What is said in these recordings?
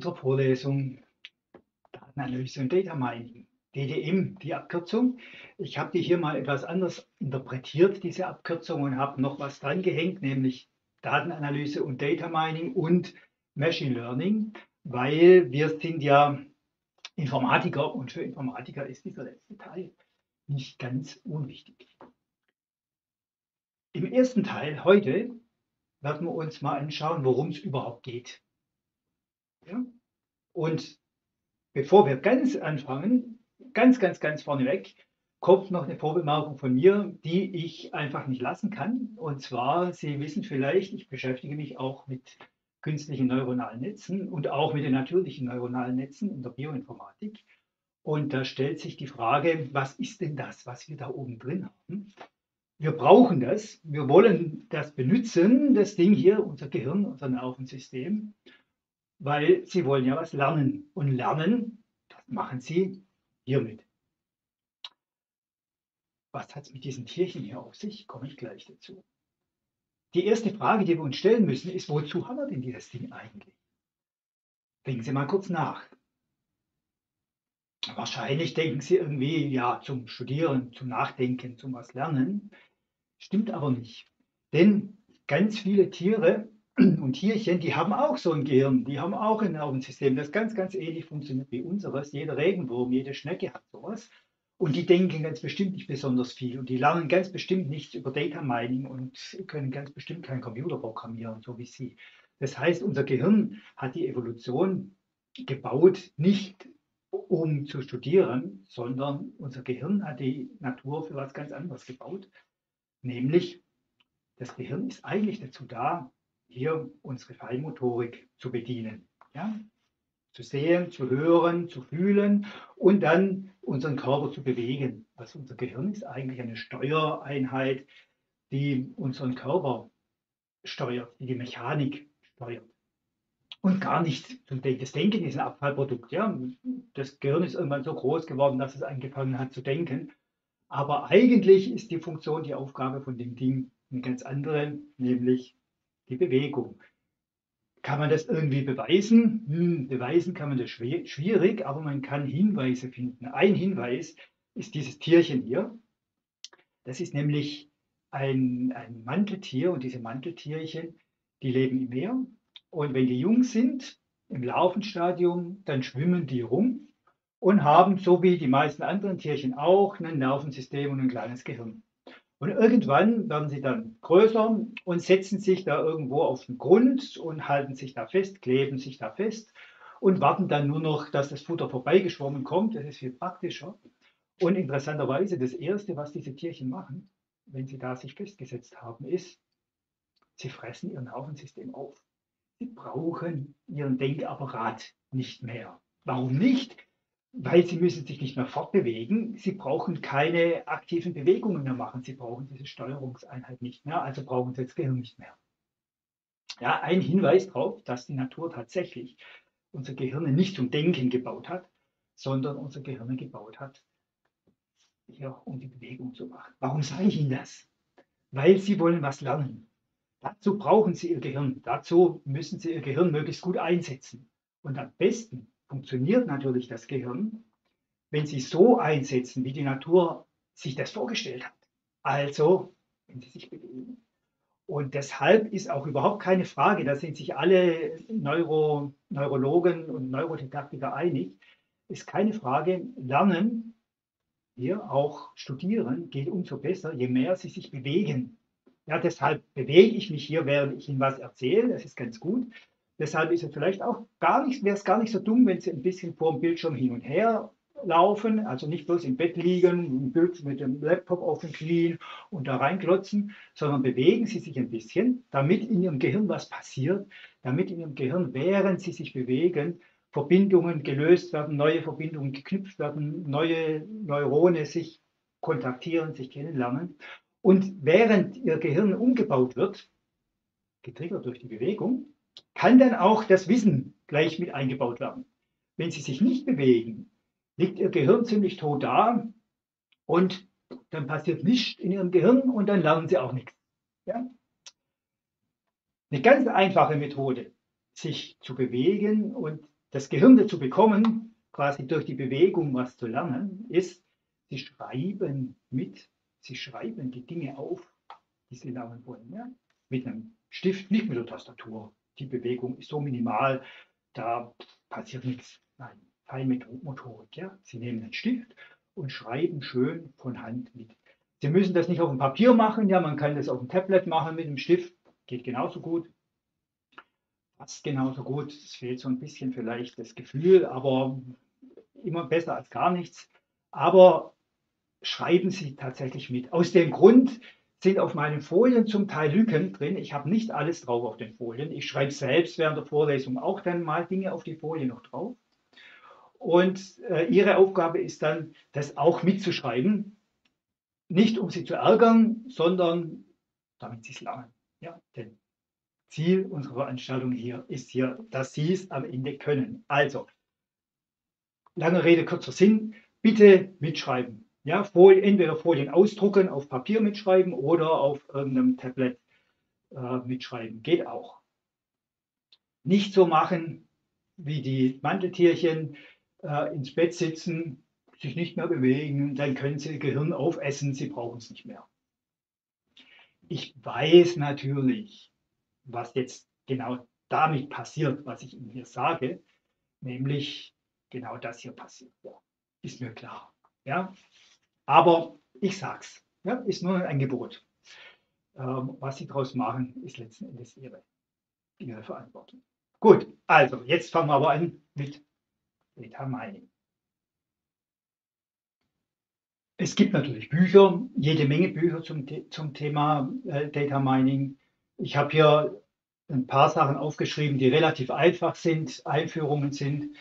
Unserer Vorlesung Datenanalyse und Data Mining. DDM, die Abkürzung. Ich habe die hier mal etwas anders interpretiert, diese Abkürzung, und habe noch was dran gehängt, nämlich Datenanalyse und Data Mining und Machine Learning, weil wir sind ja Informatiker und für Informatiker ist dieser letzte Teil nicht ganz unwichtig. Im ersten Teil heute werden wir uns mal anschauen, worum es überhaupt geht. Ja? Und bevor wir ganz anfangen, ganz, ganz, ganz vorneweg, kommt noch eine Vorbemerkung von mir, die ich einfach nicht lassen kann. Und zwar, Sie wissen vielleicht, ich beschäftige mich auch mit künstlichen neuronalen Netzen und auch mit den natürlichen neuronalen Netzen in der Bioinformatik. Und da stellt sich die Frage, was ist denn das, was wir da oben drin haben? Wir brauchen das, wir wollen das benutzen, das Ding hier, unser Gehirn, unser Nervensystem weil sie wollen ja was lernen. Und lernen, das machen sie hiermit. Was hat es mit diesen Tierchen hier auf sich? Komme ich gleich dazu. Die erste Frage, die wir uns stellen müssen, ist, wozu haben wir denn dieses Ding eigentlich? Denken Sie mal kurz nach. Wahrscheinlich denken Sie irgendwie, ja, zum Studieren, zum Nachdenken, zum was lernen. Stimmt aber nicht. Denn ganz viele Tiere und Tierchen, die haben auch so ein Gehirn, die haben auch ein Nervensystem, das ganz, ganz ähnlich funktioniert wie unseres. Jeder Regenwurm, jede Schnecke hat sowas. Und die denken ganz bestimmt nicht besonders viel. Und die lernen ganz bestimmt nichts über Data Mining und können ganz bestimmt keinen Computer programmieren, so wie sie. Das heißt, unser Gehirn hat die Evolution gebaut, nicht um zu studieren, sondern unser Gehirn hat die Natur für was ganz anderes gebaut. Nämlich, das Gehirn ist eigentlich dazu da, hier unsere Feinmotorik zu bedienen. Ja? Zu sehen, zu hören, zu fühlen und dann unseren Körper zu bewegen. Also unser Gehirn ist eigentlich eine Steuereinheit, die unseren Körper steuert, die die Mechanik steuert. Und gar nicht, das Denken ist ein Abfallprodukt. Ja? Das Gehirn ist irgendwann so groß geworden, dass es angefangen hat zu denken. Aber eigentlich ist die Funktion, die Aufgabe von dem Ding eine ganz andere, nämlich die Bewegung. Kann man das irgendwie beweisen? Hm, beweisen kann man das schwierig, aber man kann Hinweise finden. Ein Hinweis ist dieses Tierchen hier. Das ist nämlich ein, ein Manteltier und diese Manteltierchen, die leben im Meer. Und wenn die jung sind, im Larvenstadium, dann schwimmen die rum und haben, so wie die meisten anderen Tierchen auch, ein Nervensystem und ein kleines Gehirn. Und irgendwann werden sie dann größer und setzen sich da irgendwo auf den Grund und halten sich da fest, kleben sich da fest und warten dann nur noch, dass das Futter vorbeigeschwommen kommt. Das ist viel praktischer. Und interessanterweise, das Erste, was diese Tierchen machen, wenn sie da sich festgesetzt haben, ist, sie fressen ihr Nervensystem auf. Sie brauchen ihren Denkapparat nicht mehr. Warum nicht? Weil sie müssen sich nicht mehr fortbewegen. Sie brauchen keine aktiven Bewegungen mehr machen. Sie brauchen diese Steuerungseinheit nicht mehr, also brauchen sie das Gehirn nicht mehr. Ja, ein Hinweis darauf, dass die Natur tatsächlich unser Gehirn nicht zum Denken gebaut hat, sondern unser Gehirn gebaut hat, hier, um die Bewegung zu machen. Warum sage ich Ihnen das? Weil Sie wollen was lernen. Dazu brauchen Sie Ihr Gehirn. Dazu müssen Sie Ihr Gehirn möglichst gut einsetzen. Und am besten funktioniert natürlich das Gehirn, wenn Sie so einsetzen, wie die Natur sich das vorgestellt hat. Also, wenn Sie sich bewegen. Und deshalb ist auch überhaupt keine Frage, da sind sich alle Neuro, Neurologen und Neurodidaktiker einig, ist keine Frage, Lernen, hier auch studieren, geht umso besser, je mehr Sie sich bewegen. Ja, deshalb bewege ich mich hier, während ich Ihnen was erzähle, das ist ganz gut. Deshalb ist es vielleicht auch gar nicht, wäre es gar nicht so dumm, wenn Sie ein bisschen vor dem Bildschirm hin und her laufen, also nicht bloß im Bett liegen, mit dem Laptop auf den Knien und da reinklotzen, sondern bewegen Sie sich ein bisschen, damit in Ihrem Gehirn was passiert, damit in Ihrem Gehirn, während Sie sich bewegen, Verbindungen gelöst werden, neue Verbindungen geknüpft werden, neue Neurone sich kontaktieren, sich kennenlernen. Und während Ihr Gehirn umgebaut wird, getriggert durch die Bewegung, kann dann auch das Wissen gleich mit eingebaut werden. Wenn Sie sich nicht bewegen, liegt Ihr Gehirn ziemlich tot da und dann passiert nichts in Ihrem Gehirn und dann lernen Sie auch nichts. Ja? Eine ganz einfache Methode. sich zu bewegen und das Gehirn dazu bekommen, quasi durch die Bewegung was zu lernen, ist, sie schreiben mit, sie schreiben die Dinge auf, die sie lernen wollen. Ja? Mit einem Stift, nicht mit der Tastatur. Die Bewegung ist so minimal, da passiert nichts. Nein, Feinmotorik. Ja? Sie nehmen einen Stift und schreiben schön von Hand mit. Sie müssen das nicht auf dem Papier machen, ja, man kann das auf dem Tablet machen mit dem Stift, geht genauso gut. Fast genauso gut. Es fehlt so ein bisschen vielleicht das Gefühl, aber immer besser als gar nichts. Aber schreiben Sie tatsächlich mit. Aus dem Grund sind auf meinen Folien zum Teil Lücken drin. Ich habe nicht alles drauf auf den Folien. Ich schreibe selbst während der Vorlesung auch dann mal Dinge auf die Folie noch drauf. Und äh, Ihre Aufgabe ist dann, das auch mitzuschreiben. Nicht um Sie zu ärgern, sondern damit Sie es lernen. Ja, denn Ziel unserer Veranstaltung hier ist hier, dass Sie es am Ende können. Also, lange Rede, kurzer Sinn, bitte mitschreiben. Ja, Folie, entweder Folien ausdrucken, auf Papier mitschreiben oder auf irgendeinem Tablet äh, mitschreiben. Geht auch. Nicht so machen wie die Manteltierchen, äh, ins Bett sitzen, sich nicht mehr bewegen, dann können sie Gehirn aufessen, sie brauchen es nicht mehr. Ich weiß natürlich, was jetzt genau damit passiert, was ich Ihnen hier sage, nämlich genau das hier passiert. Ja, ist mir klar. Ja, aber ich sag's, ja, ist nur ein Angebot. Ähm, was Sie daraus machen, ist letzten Endes Ihre, Ihre Verantwortung. Gut, also jetzt fangen wir aber an mit Data Mining. Es gibt natürlich Bücher, jede Menge Bücher zum, zum Thema äh, Data Mining. Ich habe hier ein paar Sachen aufgeschrieben, die relativ einfach sind, Einführungen sind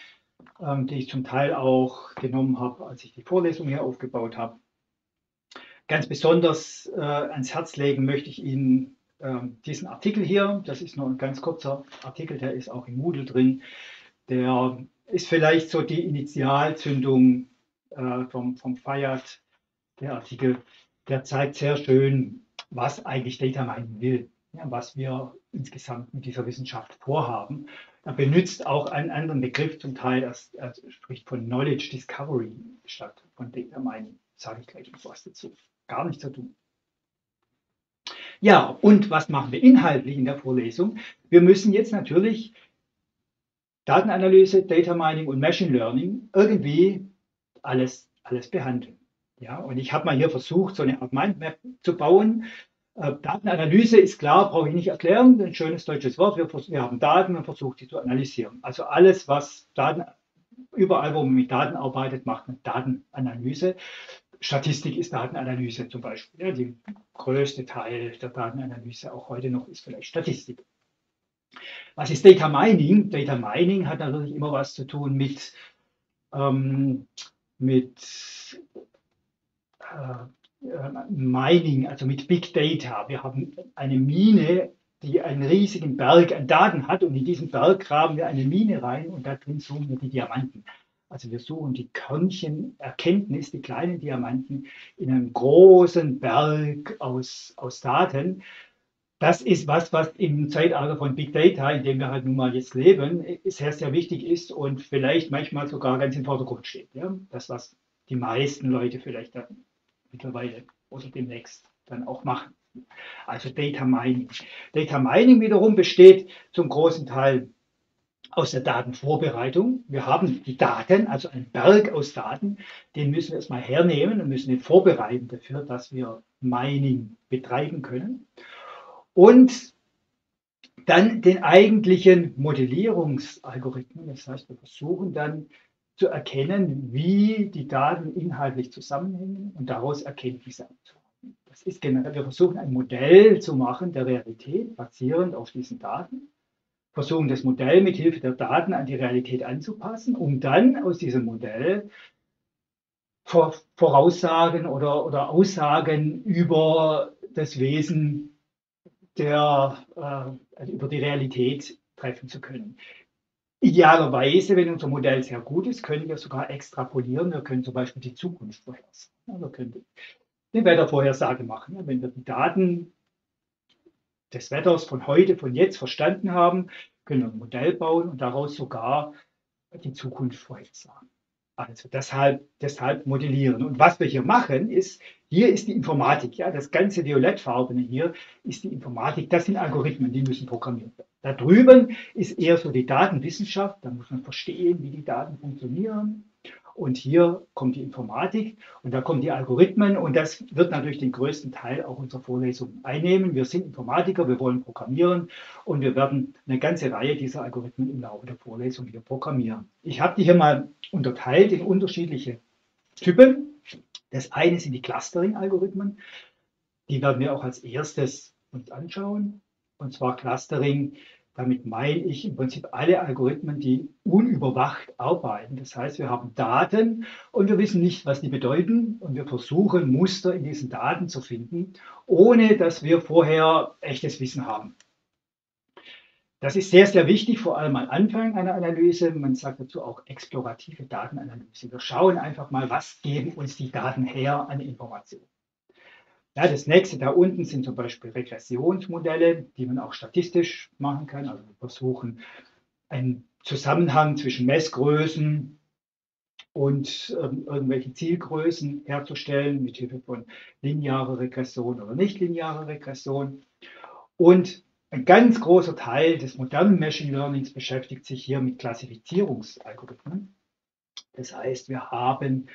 ähm, die ich zum Teil auch genommen habe, als ich die Vorlesung hier aufgebaut habe. Ganz besonders äh, ans Herz legen möchte ich Ihnen äh, diesen Artikel hier. Das ist nur ein ganz kurzer Artikel, der ist auch im Moodle drin. Der ist vielleicht so die Initialzündung äh, vom, vom Fayad, der Artikel. Der zeigt sehr schön, was eigentlich Data Mining will, ja, was wir insgesamt mit dieser Wissenschaft vorhaben. Er benutzt auch einen anderen Begriff zum Teil, er, er spricht von Knowledge Discovery statt von Data Mining. Sage ich gleich noch was dazu. Gar nichts zu tun. Ja, und was machen wir inhaltlich in der Vorlesung? Wir müssen jetzt natürlich Datenanalyse, Data Mining und Machine Learning irgendwie alles, alles behandeln. Ja, und ich habe mal hier versucht, so eine Art Mindmap zu bauen, Datenanalyse ist klar, brauche ich nicht erklären, ein schönes deutsches Wort. Wir, wir haben Daten und versuchen sie zu analysieren. Also alles, was Daten, überall, wo man mit Daten arbeitet, macht eine Datenanalyse. Statistik ist Datenanalyse zum Beispiel. Ja, die größte Teil der Datenanalyse auch heute noch ist vielleicht Statistik. Was ist Data Mining? Data Mining hat natürlich immer was zu tun mit, ähm, mit äh, äh, Mining, also mit Big Data. Wir haben eine Mine, die einen riesigen Berg an Daten hat und in diesen Berg graben wir eine Mine rein und da drin suchen wir die Diamanten. Also wir suchen die Körnchen Erkenntnis, die kleinen Diamanten in einem großen Berg aus, aus Daten. Das ist was, was im Zeitalter von Big Data, in dem wir halt nun mal jetzt leben, sehr, sehr wichtig ist und vielleicht manchmal sogar ganz im Vordergrund steht. Ja? Das, was die meisten Leute vielleicht mittlerweile oder demnächst dann auch machen. Also Data Mining. Data Mining wiederum besteht zum großen Teil aus der Datenvorbereitung. Wir haben die Daten, also einen Berg aus Daten, den müssen wir erstmal hernehmen und müssen den vorbereiten dafür, dass wir Mining betreiben können. Und dann den eigentlichen Modellierungsalgorithmen. Das heißt, wir versuchen dann zu erkennen, wie die Daten inhaltlich zusammenhängen und daraus Erkenntnisse abzuleiten. Das ist generell, wir versuchen ein Modell zu machen der Realität basierend auf diesen Daten, versuchen das Modell mit Hilfe der Daten an die Realität anzupassen, um dann aus diesem Modell Voraussagen oder, oder Aussagen über das Wesen der, äh, also über die Realität treffen zu können. Idealerweise, wenn unser Modell sehr gut ist, können wir sogar extrapolieren. Wir können zum Beispiel die Zukunft vorhersagen. wir können eine Wettervorhersage machen. Wenn wir die Daten des Wetters von heute, von jetzt verstanden haben, können wir ein Modell bauen und daraus sogar die Zukunft vorhersagen. Also deshalb, deshalb modellieren. Und was wir hier machen, ist, hier ist die Informatik. Ja, das ganze Violettfarbene hier ist die Informatik. Das sind Algorithmen, die müssen programmiert werden. Da drüben ist eher so die Datenwissenschaft. Da muss man verstehen, wie die Daten funktionieren. Und hier kommt die Informatik und da kommen die Algorithmen und das wird natürlich den größten Teil auch unserer Vorlesung einnehmen. Wir sind Informatiker, wir wollen programmieren und wir werden eine ganze Reihe dieser Algorithmen im Laufe der Vorlesung hier programmieren. Ich habe die hier mal unterteilt in unterschiedliche Typen. Das eine sind die Clustering-Algorithmen. Die werden wir auch als erstes uns anschauen. Und zwar Clustering damit meine ich im Prinzip alle Algorithmen, die unüberwacht arbeiten. Das heißt, wir haben Daten und wir wissen nicht, was die bedeuten und wir versuchen Muster in diesen Daten zu finden, ohne dass wir vorher echtes Wissen haben. Das ist sehr, sehr wichtig, vor allem am Anfang einer Analyse. Man sagt dazu auch explorative Datenanalyse. Wir schauen einfach mal, was geben uns die Daten her an Informationen. Ja, das nächste da unten sind zum Beispiel Regressionsmodelle, die man auch statistisch machen kann. Also wir versuchen einen Zusammenhang zwischen Messgrößen und ähm, irgendwelchen Zielgrößen herzustellen, mit Hilfe von linearer Regression oder nicht linearer Regression. Und ein ganz großer Teil des modernen Machine Learnings beschäftigt sich hier mit Klassifizierungsalgorithmen. Das heißt, wir haben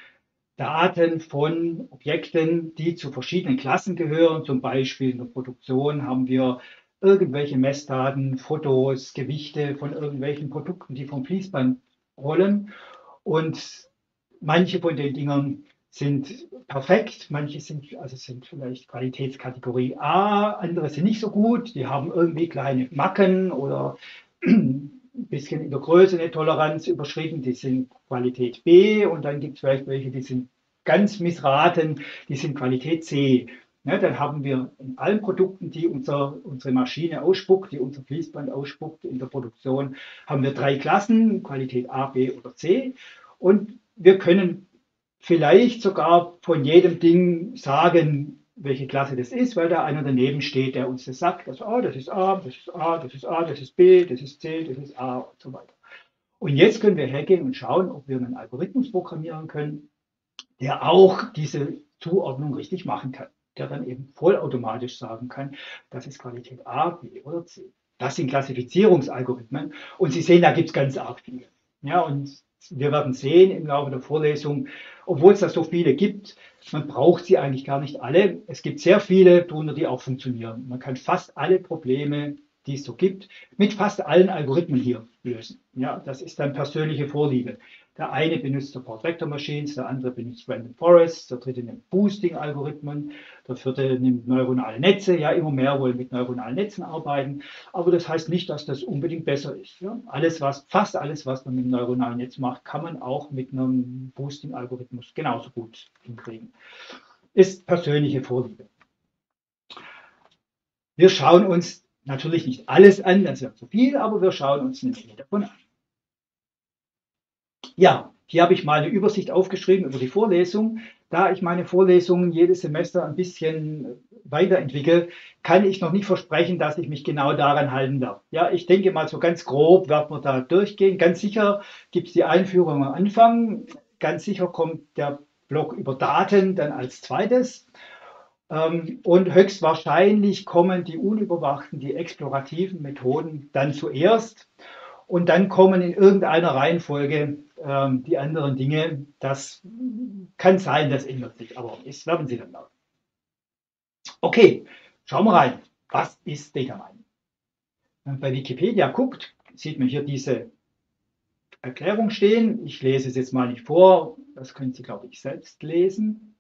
Daten von Objekten, die zu verschiedenen Klassen gehören. Zum Beispiel in der Produktion haben wir irgendwelche Messdaten, Fotos, Gewichte von irgendwelchen Produkten, die vom Fließband rollen. Und manche von den Dingern sind perfekt, manche sind, also sind vielleicht Qualitätskategorie A, andere sind nicht so gut, die haben irgendwie kleine Macken oder ein bisschen in der Größe eine Toleranz überschritten, die sind Qualität B und dann gibt es vielleicht welche, die sind ganz missraten, die sind Qualität C. Ja, dann haben wir in allen Produkten, die unser, unsere Maschine ausspuckt, die unser Fließband ausspuckt in der Produktion, haben wir drei Klassen, Qualität A, B oder C. Und wir können vielleicht sogar von jedem Ding sagen, welche Klasse das ist, weil da einer daneben steht, der uns das sagt. Also, oh, das ist A, das ist A, das ist A, das ist B, das ist C, das ist A und so weiter. Und jetzt können wir hergehen und schauen, ob wir einen Algorithmus programmieren können, der auch diese Zuordnung richtig machen kann. Der dann eben vollautomatisch sagen kann, das ist Qualität A, B oder C. Das sind Klassifizierungsalgorithmen. Und Sie sehen, da gibt es ganz arg viele. Ja, und wir werden sehen im Laufe der Vorlesung, obwohl es da so viele gibt, man braucht sie eigentlich gar nicht alle. Es gibt sehr viele drunter, die auch funktionieren. Man kann fast alle Probleme, die es so gibt, mit fast allen Algorithmen hier lösen. Ja, das ist dann persönliche Vorliebe. Der eine benutzt Support Vector Machines, der andere benutzt Random Forests, der dritte nimmt Boosting-Algorithmen, der vierte nimmt neuronale Netze. Ja, immer mehr wollen mit neuronalen Netzen arbeiten. Aber das heißt nicht, dass das unbedingt besser ist. Ja. Alles, was, fast alles, was man mit einem neuronalen Netz macht, kann man auch mit einem Boosting-Algorithmus genauso gut hinkriegen. Ist persönliche Vorliebe. Wir schauen uns natürlich nicht alles an, das wäre zu viel, aber wir schauen uns eine Menge davon an. Ja, hier habe ich mal eine Übersicht aufgeschrieben über die Vorlesung. Da ich meine Vorlesungen jedes Semester ein bisschen weiterentwickle, kann ich noch nicht versprechen, dass ich mich genau daran halten darf. Ja, ich denke mal so ganz grob werden wir da durchgehen. Ganz sicher gibt es die Einführung am Anfang. Ganz sicher kommt der Block über Daten dann als zweites. Ähm, und höchstwahrscheinlich kommen die unüberwachten, die explorativen Methoden dann zuerst. Und dann kommen in irgendeiner Reihenfolge ähm, die anderen Dinge. Das kann sein, das ändert sich, aber das werden Sie dann laut. Okay, schauen wir rein. Was ist Data Mining? Wenn man bei Wikipedia guckt, sieht man hier diese Erklärung stehen. Ich lese es jetzt mal nicht vor, das können Sie, glaube ich, selbst lesen.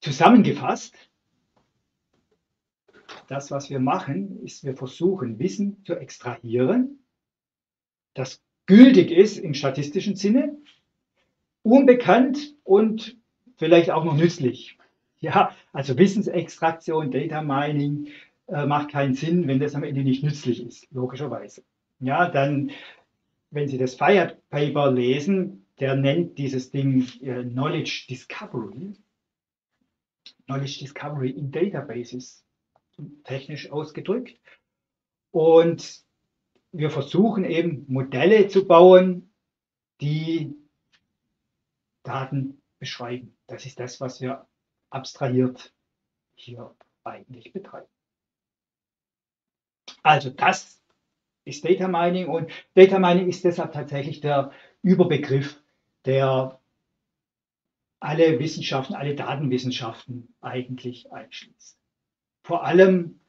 Zusammengefasst, das, was wir machen, ist, wir versuchen, Wissen zu extrahieren, das gültig ist im statistischen Sinne, unbekannt und vielleicht auch noch nützlich. Ja, also Wissensextraktion, Data Mining äh, macht keinen Sinn, wenn das am Ende nicht nützlich ist, logischerweise. Ja, dann, wenn Sie das Fired Paper lesen, der nennt dieses Ding äh, Knowledge Discovery. Knowledge Discovery in Databases, technisch ausgedrückt. Und wir versuchen eben Modelle zu bauen, die Daten beschreiben. Das ist das, was wir abstrahiert hier eigentlich betreiben. Also das ist Data Mining und Data Mining ist deshalb tatsächlich der Überbegriff, der alle Wissenschaften, alle Datenwissenschaften eigentlich einschließt. Vor allem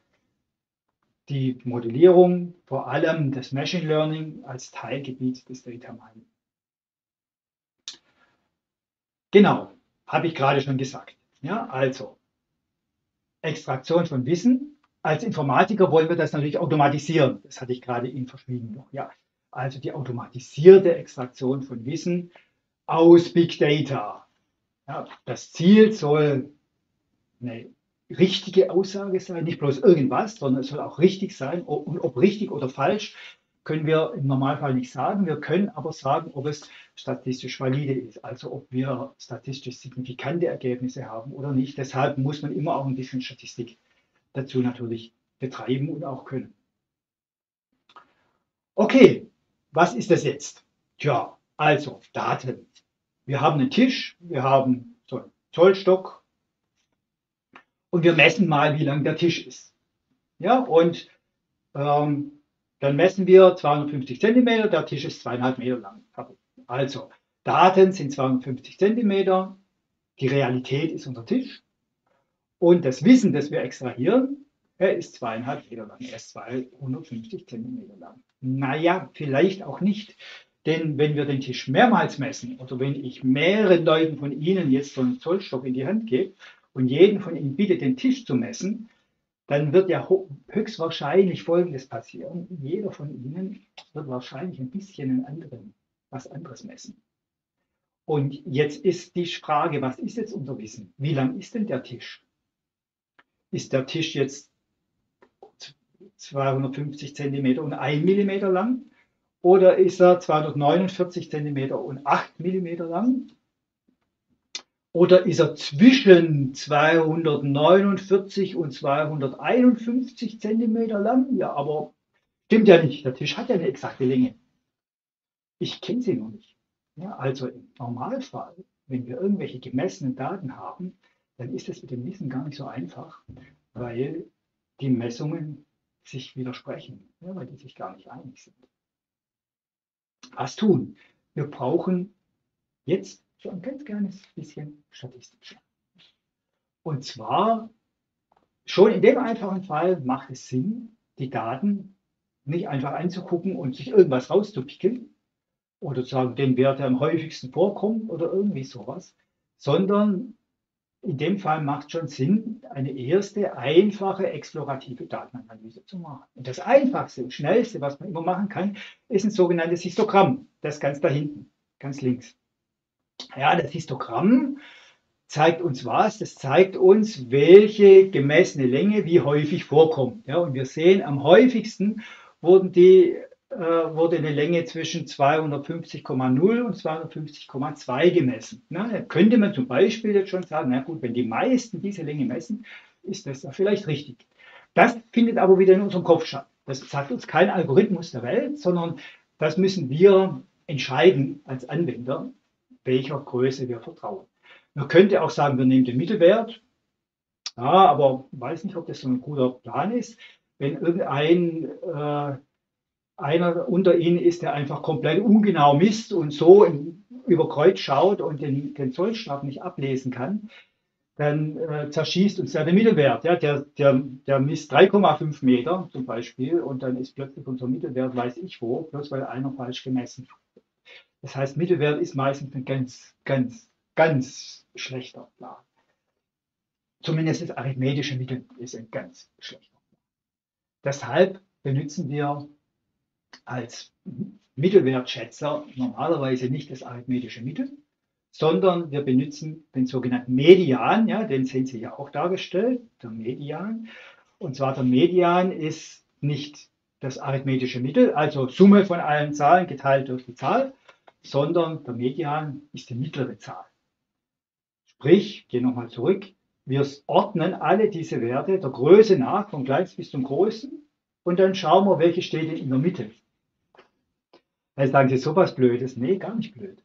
die Modellierung, vor allem das Machine Learning als Teilgebiet des Data Mining. Genau, habe ich gerade schon gesagt. Ja, also Extraktion von Wissen. Als Informatiker wollen wir das natürlich automatisieren. Das hatte ich gerade Ihnen verschwiegen noch. Ja, also die automatisierte Extraktion von Wissen aus Big Data. Ja, das Ziel soll eine richtige Aussage sein, nicht bloß irgendwas, sondern es soll auch richtig sein. Und ob richtig oder falsch, können wir im Normalfall nicht sagen. Wir können aber sagen, ob es statistisch valide ist, also ob wir statistisch signifikante Ergebnisse haben oder nicht. Deshalb muss man immer auch ein bisschen Statistik dazu natürlich betreiben und auch können. Okay, was ist das jetzt? Tja, also Daten. Wir haben einen Tisch, wir haben so einen Zollstock und wir messen mal, wie lang der Tisch ist. Ja, und ähm, dann messen wir 250 cm, der Tisch ist zweieinhalb Meter lang. Also, Daten sind 250 cm, die Realität ist unser Tisch und das Wissen, das wir extrahieren, er ist zweieinhalb Meter lang, er ist 250 cm lang. Naja, vielleicht auch nicht, denn wenn wir den Tisch mehrmals messen oder wenn ich mehreren Leuten von Ihnen jetzt so einen Zollstock in die Hand gebe und jeden von Ihnen bitte, den Tisch zu messen, dann wird ja höchstwahrscheinlich Folgendes passieren. Jeder von Ihnen wird wahrscheinlich ein bisschen anderen, was anderes messen. Und jetzt ist die Frage, was ist jetzt unser Wissen? Wie lang ist denn der Tisch? Ist der Tisch jetzt 250 cm und 1 mm lang? Oder ist er 249 cm und 8 mm lang? Oder ist er zwischen 249 und 251 cm lang? Ja, aber stimmt ja nicht. Der Tisch hat ja eine exakte Länge. Ich kenne sie noch nicht. Ja, also im Normalfall, wenn wir irgendwelche gemessenen Daten haben, dann ist es mit dem Wissen gar nicht so einfach, weil die Messungen sich widersprechen, ja, weil die sich gar nicht einig sind. Was tun? Wir brauchen jetzt so ein ganz kleines bisschen Statistik. Und zwar schon in dem einfachen Fall macht es Sinn, die Daten nicht einfach anzugucken und sich irgendwas rauszupicken oder zu sagen, den Wert, der am häufigsten vorkommt oder irgendwie sowas, sondern in dem Fall macht schon Sinn, eine erste einfache explorative Datenanalyse zu machen. Und das einfachste und schnellste, was man immer machen kann, ist ein sogenanntes Histogramm. Das ganz da hinten, ganz links. Ja, das Histogramm zeigt uns was? Das zeigt uns, welche gemessene Länge wie häufig vorkommt. Ja, und wir sehen, am häufigsten wurden die, äh, wurde eine Länge zwischen 250,0 und 250,2 gemessen. Na, da könnte man zum Beispiel jetzt schon sagen, na gut, wenn die meisten diese Länge messen, ist das vielleicht richtig. Das findet aber wieder in unserem Kopf statt. Das sagt uns kein Algorithmus der Welt, sondern das müssen wir entscheiden als Anwender welcher Größe wir vertrauen. Man könnte auch sagen, wir nehmen den Mittelwert, ja, aber weiß nicht, ob das so ein guter Plan ist. Wenn irgendein äh, einer unter Ihnen ist, der einfach komplett ungenau misst und so in, über Kreuz schaut und den, den Zollstab nicht ablesen kann, dann äh, zerschießt uns der Mittelwert. Ja? Der, der, der misst 3,5 Meter zum Beispiel und dann ist plötzlich unser Mittelwert, weiß ich wo, bloß weil einer falsch gemessen hat. Das heißt, Mittelwert ist meistens ein ganz, ganz, ganz schlechter Plan. Zumindest das arithmetische Mittel ist ein ganz schlechter Plan. Deshalb benutzen wir als Mittelwertschätzer normalerweise nicht das arithmetische Mittel, sondern wir benutzen den sogenannten Median, ja, den sehen Sie ja auch dargestellt, der Median. Und zwar der Median ist nicht das arithmetische Mittel, also Summe von allen Zahlen geteilt durch die Zahl, sondern der Median ist die mittlere Zahl. Sprich, gehe nochmal zurück, wir ordnen alle diese Werte der Größe nach, vom kleinsten bis zum großen, und dann schauen wir, welche steht in der Mitte. Dann sagen Sie sowas Blödes. Nee, gar nicht blöd.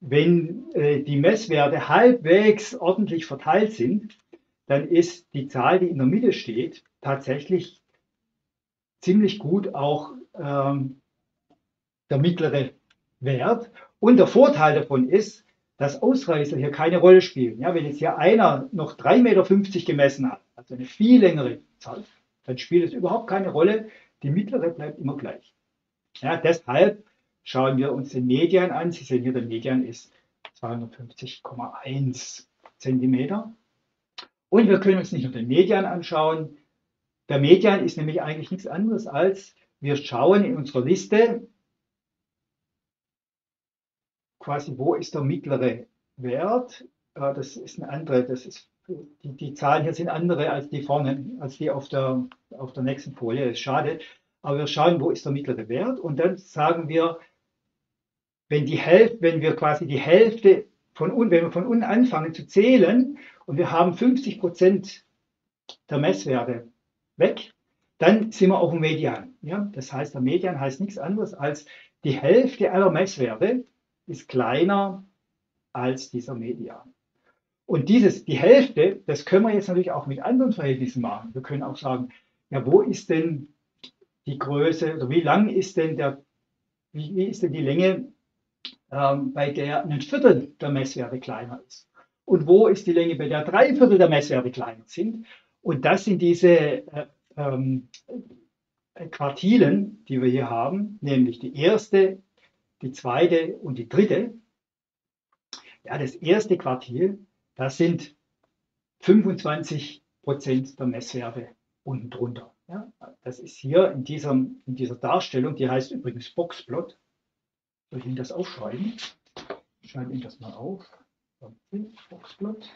Wenn äh, die Messwerte halbwegs ordentlich verteilt sind, dann ist die Zahl, die in der Mitte steht, tatsächlich ziemlich gut auch ähm, der mittlere Wert. Und der Vorteil davon ist, dass Ausreißer hier keine Rolle spielen. Ja, wenn jetzt hier einer noch 3,50 Meter gemessen hat, also eine viel längere Zahl, dann spielt es überhaupt keine Rolle. Die mittlere bleibt immer gleich. Ja, deshalb schauen wir uns den Median an. Sie sehen hier, der Median ist 250,1 Zentimeter. Und wir können uns nicht nur den Median anschauen. Der Median ist nämlich eigentlich nichts anderes als, wir schauen in unserer Liste, quasi, wo ist der mittlere Wert? Das ist eine andere, das ist, die, die Zahlen hier sind andere als die vorne, als die auf der, auf der nächsten Folie. Das ist schade. Aber wir schauen, wo ist der mittlere Wert und dann sagen wir, wenn, die Hälfte, wenn wir quasi die Hälfte von unten, wenn wir von unten anfangen zu zählen und wir haben 50 Prozent der Messwerte weg, dann sind wir auf dem Median. Ja? Das heißt, der Median heißt nichts anderes als die Hälfte aller Messwerte ist kleiner als dieser Median. Und dieses, die Hälfte, das können wir jetzt natürlich auch mit anderen Verhältnissen machen. Wir können auch sagen, ja, wo ist denn die Größe oder wie lang ist denn der, wie, wie ist denn die Länge, ähm, bei der ein Viertel der Messwerte kleiner ist? Und wo ist die Länge, bei der drei Viertel der Messwerte kleiner sind? Und das sind diese äh, ähm, Quartilen, die wir hier haben, nämlich die erste, die zweite und die dritte. Ja, das erste Quartil, das sind 25 Prozent der Messwerte unten drunter. Ja, das ist hier in, diesem, in dieser Darstellung, die heißt übrigens Boxplot. Soll ich Ihnen das aufschreiben? Ich schreibe Ihnen das mal auf. Boxplot.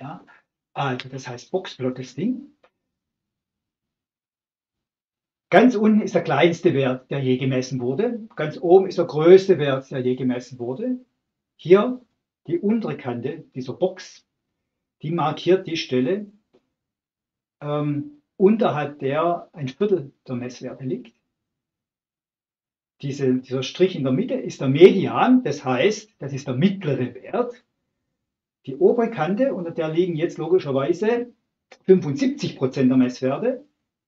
Ja, also das heißt Boxplot, das Ding. Ganz unten ist der kleinste Wert, der je gemessen wurde. Ganz oben ist der größte Wert, der je gemessen wurde. Hier die untere Kante dieser Box, die markiert die Stelle, ähm, unterhalb der ein Viertel der Messwerte liegt. Diese, dieser Strich in der Mitte ist der Median, das heißt, das ist der mittlere Wert. Die obere Kante, unter der liegen jetzt logischerweise 75 Prozent der Messwerte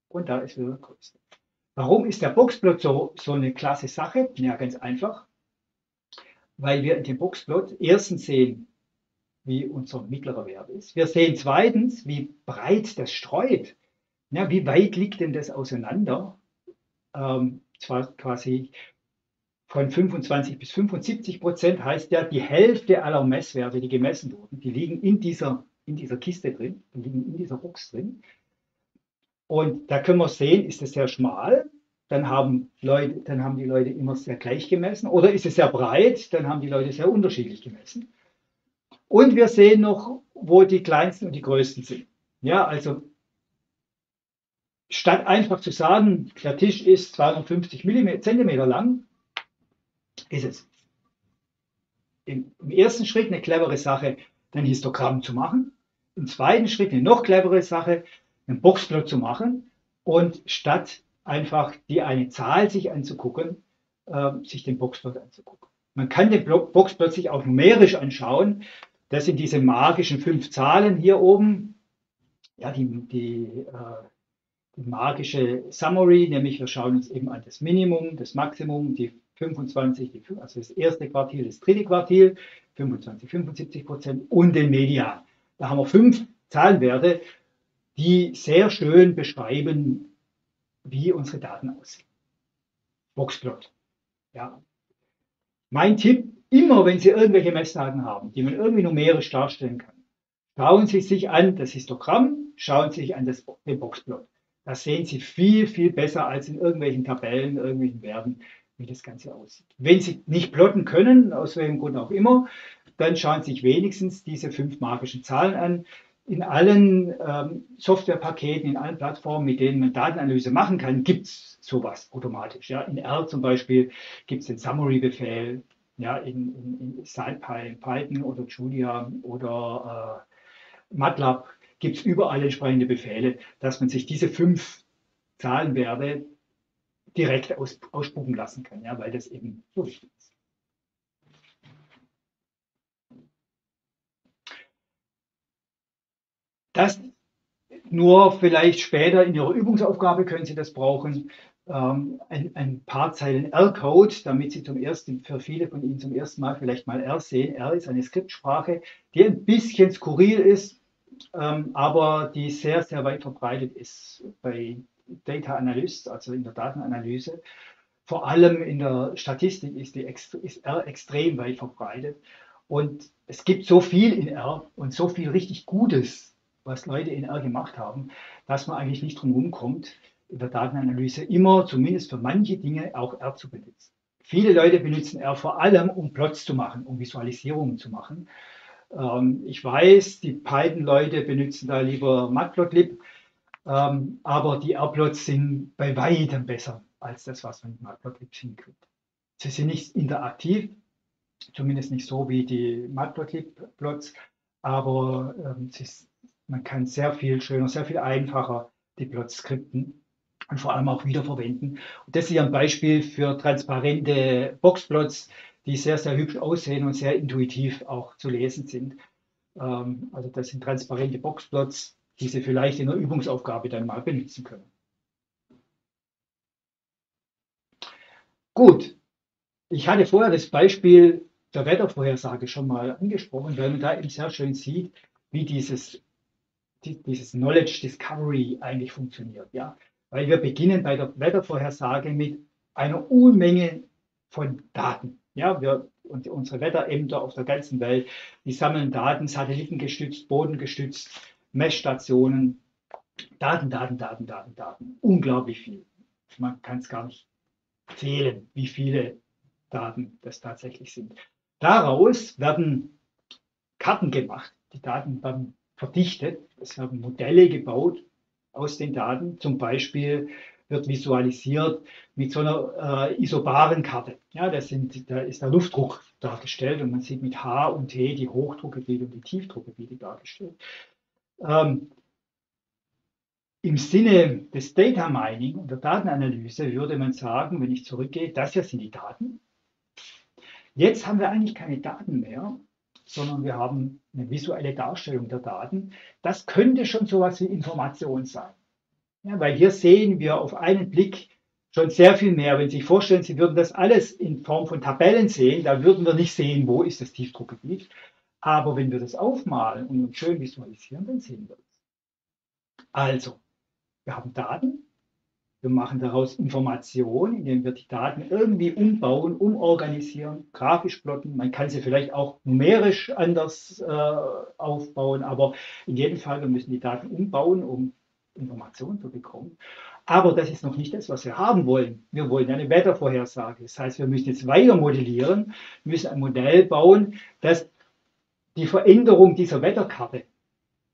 und da ist wieder der größte. Warum ist der Boxplot so, so eine klasse Sache? Ja, ganz einfach. Weil wir in dem Boxplot erstens sehen, wie unser mittlerer Wert ist. Wir sehen zweitens, wie breit das streut. Ja, wie weit liegt denn das auseinander? Ähm, zwar quasi von 25 bis 75 Prozent heißt ja, die Hälfte aller Messwerte, die gemessen wurden, die liegen in dieser, in dieser Kiste drin, die liegen in dieser Box drin. Und da können wir sehen, ist es sehr schmal, dann haben, Leute, dann haben die Leute immer sehr gleich gemessen. Oder ist es sehr breit, dann haben die Leute sehr unterschiedlich gemessen. Und wir sehen noch, wo die kleinsten und die größten sind. Ja, also statt einfach zu sagen, der Tisch ist 250 Zentimeter lang, ist es im, im ersten Schritt eine clevere Sache, ein Histogramm zu machen. Im zweiten Schritt eine noch clevere Sache, einen Boxplot zu machen und statt einfach die eine Zahl sich anzugucken, äh, sich den Boxplot anzugucken. Man kann den Boxplot sich auch numerisch anschauen. Das sind diese magischen fünf Zahlen hier oben. Ja, die, die, äh, die magische Summary, nämlich wir schauen uns eben an das Minimum, das Maximum, die 25, die, also das erste Quartil, das dritte Quartil, 25, 75 Prozent und den Median. Da haben wir fünf Zahlenwerte die sehr schön beschreiben, wie unsere Daten aussehen. Boxplot. Ja. Mein Tipp, immer wenn Sie irgendwelche Messdaten haben, die man irgendwie numerisch darstellen kann, schauen Sie sich an das Histogramm, schauen Sie sich an das, den Boxplot. Da sehen Sie viel, viel besser als in irgendwelchen Tabellen, irgendwelchen Werten, wie das Ganze aussieht. Wenn Sie nicht plotten können, aus welchem Grund auch immer, dann schauen Sie sich wenigstens diese fünf magischen Zahlen an in allen ähm, Softwarepaketen, in allen Plattformen, mit denen man Datenanalyse machen kann, gibt es sowas automatisch. Ja. In R zum Beispiel gibt es den Summary-Befehl, ja, in, in, in SciPy, Python oder Julia oder äh, MATLAB gibt es überall entsprechende Befehle, dass man sich diese fünf Zahlenwerte direkt aus, ausspucken lassen kann, ja, weil das eben so ist. Das nur vielleicht später in Ihrer Übungsaufgabe können Sie das brauchen. Ähm, ein, ein, paar Zeilen R-Code, damit Sie zum ersten, für viele von Ihnen zum ersten Mal vielleicht mal R sehen. R ist eine Skriptsprache, die ein bisschen skurril ist, ähm, aber die sehr, sehr weit verbreitet ist bei Data Analyst, also in der Datenanalyse. Vor allem in der Statistik ist, die, ist R extrem weit verbreitet. Und es gibt so viel in R und so viel richtig Gutes, was Leute in R gemacht haben, dass man eigentlich nicht drum kommt, in der Datenanalyse immer, zumindest für manche Dinge, auch R zu benutzen. Viele Leute benutzen R vor allem, um Plots zu machen, um Visualisierungen zu machen. Ähm, ich weiß, die Python-Leute benutzen da lieber Matplotlib, ähm, aber die R-Plots sind bei weitem besser als das, was man mit Matplotlib hinkriegt. Sie sind nicht interaktiv, zumindest nicht so wie die Matplotlib-Plots, aber ähm, ist, man kann sehr viel schöner, sehr viel einfacher die Plots skripten und vor allem auch wiederverwenden. Und das ist ja ein Beispiel für transparente Boxplots, die sehr, sehr hübsch aussehen und sehr intuitiv auch zu lesen sind. Ähm, also das sind transparente Boxplots, die Sie vielleicht in der Übungsaufgabe dann mal benutzen können. Gut, ich hatte vorher das Beispiel der Wettervorhersage schon mal angesprochen, weil man da eben sehr schön sieht, wie dieses, dieses Knowledge Discovery eigentlich funktioniert. Ja? weil wir beginnen bei der Wettervorhersage mit einer Unmenge von Daten. Ja, wir, und unsere Wetterämter auf der ganzen Welt, die sammeln Daten, satellitengestützt, bodengestützt, Messstationen, Daten, Daten, Daten, Daten, Daten. Unglaublich viel. Man kann es gar nicht zählen, wie viele Daten das tatsächlich sind. Daraus werden Karten gemacht, die Daten werden verdichtet, es werden Modelle gebaut aus den Daten. Zum Beispiel wird visualisiert mit so einer äh, isobaren Karte. Ja, das sind, da ist der Luftdruck dargestellt und man sieht mit H und T die Hochdruckgebiete und die Tiefdruckgebiete dargestellt. Ähm, Im Sinne des Data Mining und der Datenanalyse würde man sagen, wenn ich zurückgehe, das hier sind die Daten. Jetzt haben wir eigentlich keine Daten mehr, sondern wir haben eine visuelle Darstellung der Daten. Das könnte schon so etwas wie Information sein. Ja, weil hier sehen wir auf einen Blick schon sehr viel mehr. Wenn Sie sich vorstellen, Sie würden das alles in Form von Tabellen sehen, dann würden wir nicht sehen, wo ist das Tiefdruckgebiet. Aber wenn wir das aufmalen und schön visualisieren, dann sehen wir es. Also, wir haben Daten, wir machen daraus Informationen, indem wir die Daten irgendwie umbauen, umorganisieren, grafisch plotten. Man kann sie vielleicht auch numerisch anders äh, aufbauen, aber in jedem Fall, wir müssen die Daten umbauen, um Informationen zu bekommen. Aber das ist noch nicht das, was wir haben wollen. Wir wollen eine Wettervorhersage. Das heißt, wir müssen jetzt weiter modellieren, müssen ein Modell bauen, das die Veränderung dieser Wetterkarte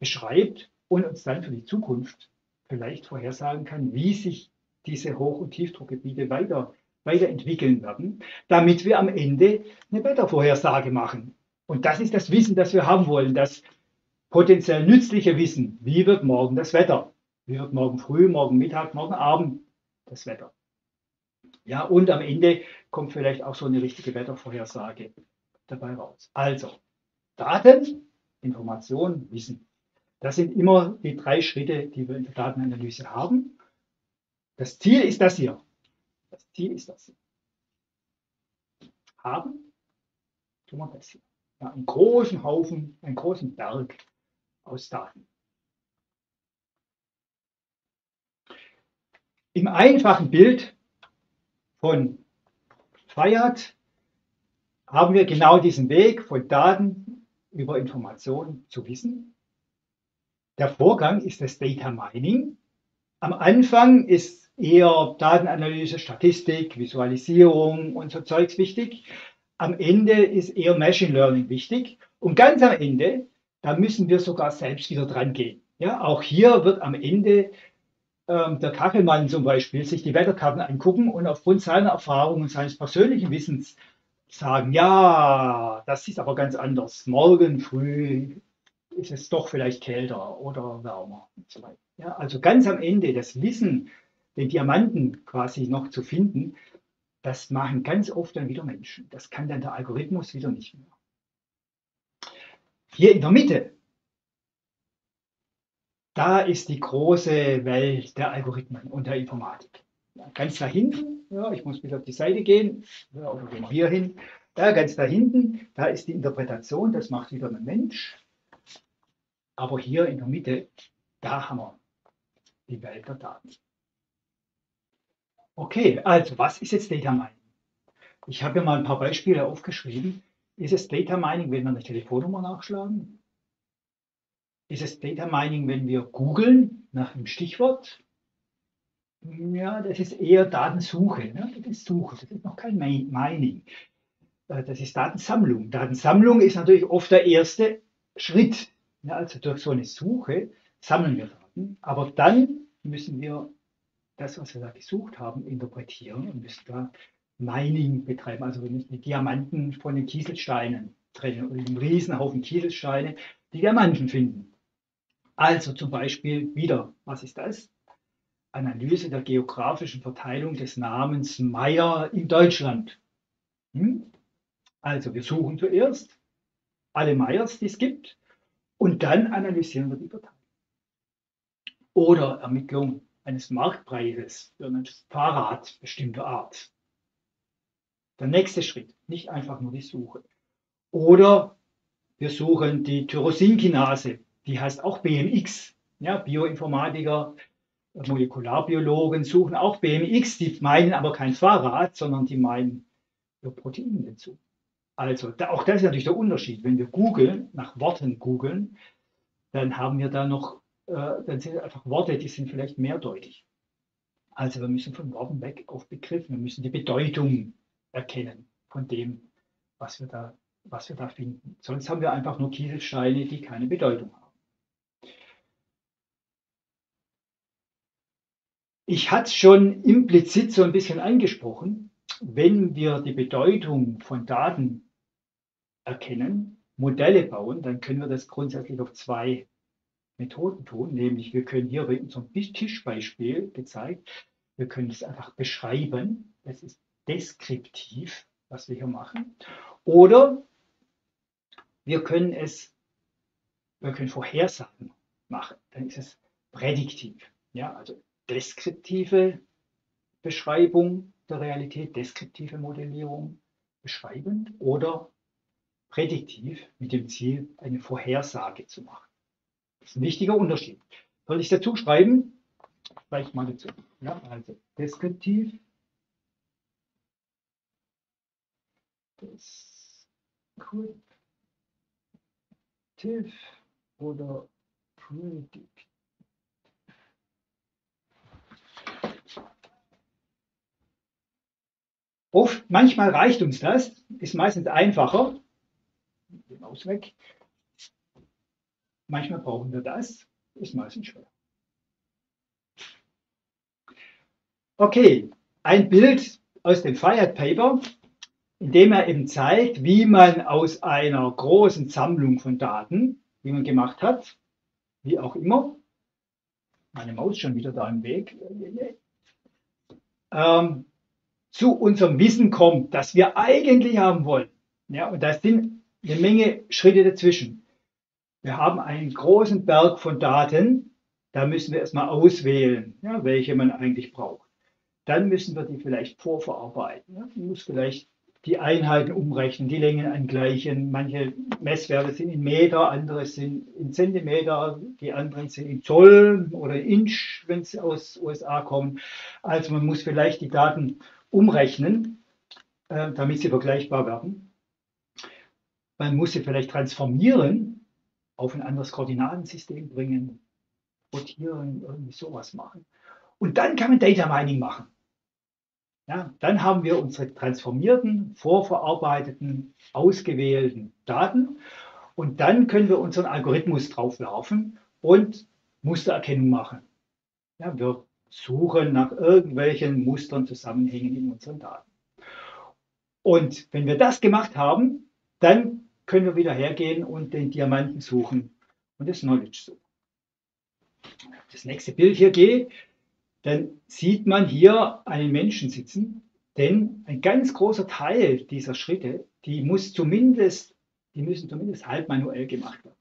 beschreibt und uns dann für die Zukunft vielleicht vorhersagen kann, wie sich diese Hoch- und Tiefdruckgebiete weiter, weiterentwickeln werden, damit wir am Ende eine Wettervorhersage machen. Und das ist das Wissen, das wir haben wollen, das potenziell nützliche Wissen. Wie wird morgen das Wetter? Wie wird morgen früh, morgen Mittag, morgen Abend das Wetter? Ja, und am Ende kommt vielleicht auch so eine richtige Wettervorhersage dabei raus. Also, Daten, Information, Wissen. Das sind immer die drei Schritte, die wir in der Datenanalyse haben. Das Ziel ist das hier. Das Ziel ist das hier. Haben, tun wir das hier. Ja, einen großen Haufen, einen großen Berg aus Daten. Im einfachen Bild von Fayad haben wir genau diesen Weg von Daten über Informationen zu Wissen. Der Vorgang ist das Data Mining. Am Anfang ist eher Datenanalyse, Statistik, Visualisierung und so Zeugs wichtig. Am Ende ist eher Machine Learning wichtig. Und ganz am Ende, da müssen wir sogar selbst wieder dran gehen. Ja, auch hier wird am Ende ähm, der Kachelmann zum Beispiel sich die Wetterkarten angucken und aufgrund seiner Erfahrung und seines persönlichen Wissens sagen, ja, das ist aber ganz anders. Morgen früh ist es doch vielleicht kälter oder wärmer und so weiter. Ja, also ganz am Ende das Wissen den Diamanten quasi noch zu finden, das machen ganz oft dann wieder Menschen. Das kann dann der Algorithmus wieder nicht mehr. Hier in der Mitte, da ist die große Welt der Algorithmen und der Informatik. Ja, ganz da hinten, ja, ich muss wieder auf die Seite gehen, ja, oder gehen wir hier hin, da ganz da hinten, da ist die Interpretation, das macht wieder ein Mensch. Aber hier in der Mitte, da haben wir die Welt der Daten. Okay, also was ist jetzt Data Mining? Ich habe hier mal ein paar Beispiele aufgeschrieben. Ist es Data Mining, wenn wir eine Telefonnummer nachschlagen? Ist es Data Mining, wenn wir googeln nach einem Stichwort? Ja, das ist eher Datensuche. Ne? Das ist Suche, das ist noch kein Mining. Äh, das ist Datensammlung. Datensammlung ist natürlich oft der erste Schritt. Ja, also durch so eine Suche sammeln wir Daten, aber dann müssen wir das, was wir da gesucht haben, interpretieren und müssen da Mining betreiben. Also wir müssen die Diamanten von den Kieselsteinen trennen und einen Riesenhaufen Kieselsteine die Diamanten finden. Also zum Beispiel wieder, was ist das? Analyse der geografischen Verteilung des Namens Meier in Deutschland. Hm? Also wir suchen zuerst alle Meyers, die es gibt, und dann analysieren wir die Verteilung. Oder Ermittlung eines Marktpreises für ein Fahrrad bestimmter Art. Der nächste Schritt, nicht einfach nur die Suche. Oder wir suchen die Tyrosinkinase, die heißt auch BMX. Ja, Bioinformatiker, Molekularbiologen suchen auch BMX, die meinen aber kein Fahrrad, sondern die meinen Proteine dazu. Also da, auch das ist natürlich der Unterschied. Wenn wir googeln, nach Worten googeln, dann haben wir da noch dann sind einfach Worte, die sind vielleicht mehrdeutig. Also wir müssen von Worten weg auf Begriffen, wir müssen die Bedeutung erkennen von dem, was wir da, was wir da finden. Sonst haben wir einfach nur Kieselsteine, die keine Bedeutung haben. Ich hatte es schon implizit so ein bisschen angesprochen, wenn wir die Bedeutung von Daten erkennen, Modelle bauen, dann können wir das grundsätzlich auf zwei Methoden tun, nämlich wir können hier bei unserem Tischbeispiel gezeigt, wir können es einfach beschreiben, das ist deskriptiv, was wir hier machen, oder wir können es, wir können Vorhersagen machen, dann ist es prädiktiv, ja, also deskriptive Beschreibung der Realität, deskriptive Modellierung beschreibend oder prädiktiv mit dem Ziel, eine Vorhersage zu machen. Das ist ein wichtiger Unterschied. Soll ich dazu schreiben? Vielleicht mal dazu. Ja, also deskriptiv. Deskriptiv oder predictive. Oft, manchmal reicht uns das, ist meistens einfacher. Maus weg. Manchmal brauchen wir das, ist meistens schwer. Okay, ein Bild aus dem Fired Paper, in dem er eben zeigt, wie man aus einer großen Sammlung von Daten, die man gemacht hat, wie auch immer, meine Maus schon wieder da im Weg, ähm, zu unserem Wissen kommt, das wir eigentlich haben wollen. Ja, und da sind eine Menge Schritte dazwischen. Wir haben einen großen Berg von Daten, da müssen wir erstmal auswählen, ja, welche man eigentlich braucht. Dann müssen wir die vielleicht vorverarbeiten. Ja. Man muss vielleicht die Einheiten umrechnen, die Längen angleichen. Manche Messwerte sind in Meter, andere sind in Zentimeter, die anderen sind in Zoll oder Inch, wenn sie aus USA kommen. Also man muss vielleicht die Daten umrechnen, äh, damit sie vergleichbar werden. Man muss sie vielleicht transformieren, auf ein anderes Koordinatensystem bringen, rotieren, irgendwie sowas machen. Und dann kann man Data Mining machen. Ja, dann haben wir unsere transformierten, vorverarbeiteten, ausgewählten Daten und dann können wir unseren Algorithmus draufwerfen und Mustererkennung machen. Ja, wir suchen nach irgendwelchen Mustern, Zusammenhängen in unseren Daten. Und wenn wir das gemacht haben, dann können wir wieder hergehen und den Diamanten suchen und das Knowledge suchen. Das nächste Bild hier geht. dann sieht man hier einen Menschen sitzen, denn ein ganz großer Teil dieser Schritte, die muss zumindest, die müssen zumindest halb manuell gemacht werden.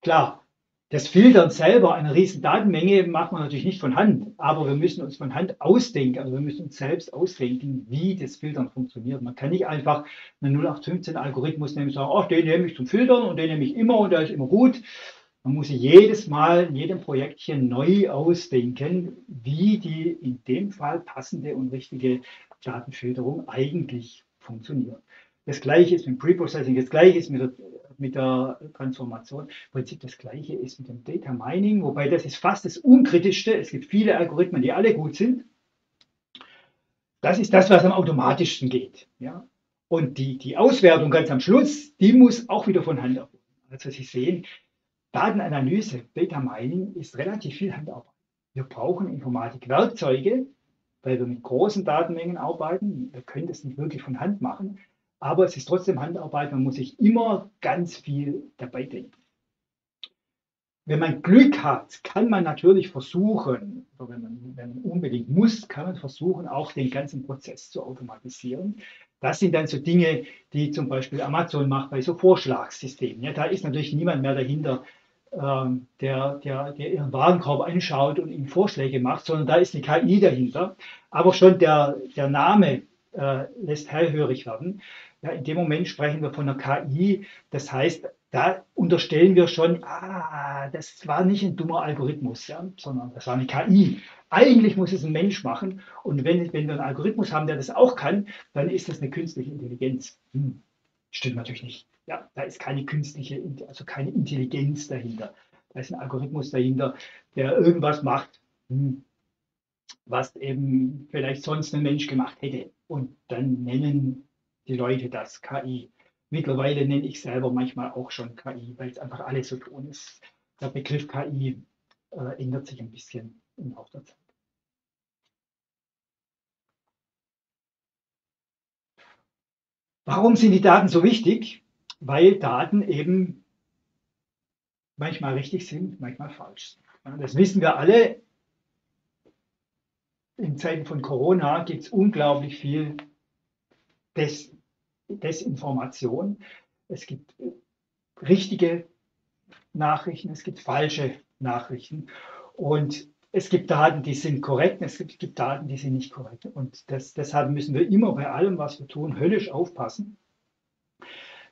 Klar, das Filtern selber einer riesen Datenmenge macht man natürlich nicht von Hand, aber wir müssen uns von Hand ausdenken, also wir müssen uns selbst ausdenken, wie das Filtern funktioniert. Man kann nicht einfach einen 0815-Algorithmus nehmen und sagen, ach, den nehme ich zum Filtern und den nehme ich immer und der ist immer gut. Man muss jedes Mal in jedem Projektchen neu ausdenken, wie die in dem Fall passende und richtige Datenfilterung eigentlich funktioniert. Das gleiche ist mit Preprocessing, das gleiche ist mit der, mit der Transformation. Im Prinzip das gleiche ist mit dem Data Mining, wobei das ist fast das Unkritischste. Es gibt viele Algorithmen, die alle gut sind. Das ist das, was am automatischsten geht. Ja? Und die, die Auswertung ganz am Schluss, die muss auch wieder von Hand erfolgen. Also Sie sehen, Datenanalyse, Data Mining ist relativ viel Handarbeit. Wir brauchen Informatikwerkzeuge, weil wir mit großen Datenmengen arbeiten. Wir können das nicht wirklich von Hand machen. Aber es ist trotzdem Handarbeit, man muss sich immer ganz viel dabei denken. Wenn man Glück hat, kann man natürlich versuchen, oder wenn man, wenn man unbedingt muss, kann man versuchen, auch den ganzen Prozess zu automatisieren. Das sind dann so Dinge, die zum Beispiel Amazon macht bei so Vorschlagssystemen. Ja, da ist natürlich niemand mehr dahinter, ähm, der, der, der ihren Warenkorb anschaut und ihnen Vorschläge macht, sondern da ist eine KI dahinter. Aber schon der, der Name äh, lässt hellhörig werden. Ja, in dem Moment sprechen wir von einer KI. Das heißt, da unterstellen wir schon, ah, das war nicht ein dummer Algorithmus, ja, sondern das war eine KI. Eigentlich muss es ein Mensch machen. Und wenn, wenn wir einen Algorithmus haben, der das auch kann, dann ist das eine künstliche Intelligenz. Hm, stimmt natürlich nicht. Ja, da ist keine künstliche, also keine Intelligenz dahinter. Da ist ein Algorithmus dahinter, der irgendwas macht, hm, was eben vielleicht sonst ein Mensch gemacht hätte. Und dann nennen die Leute das KI. Mittlerweile nenne ich selber manchmal auch schon KI, weil es einfach alles so tun ist. Der Begriff KI äh, ändert sich ein bisschen im Laufe der Zeit. Warum sind die Daten so wichtig? Weil Daten eben manchmal richtig sind, manchmal falsch sind. Das wissen wir alle. In Zeiten von Corona gibt es unglaublich viel Des Desinformation. Es gibt richtige Nachrichten, es gibt falsche Nachrichten und es gibt Daten, die sind korrekt, es gibt, gibt Daten, die sind nicht korrekt. Und das, deshalb müssen wir immer bei allem, was wir tun, höllisch aufpassen,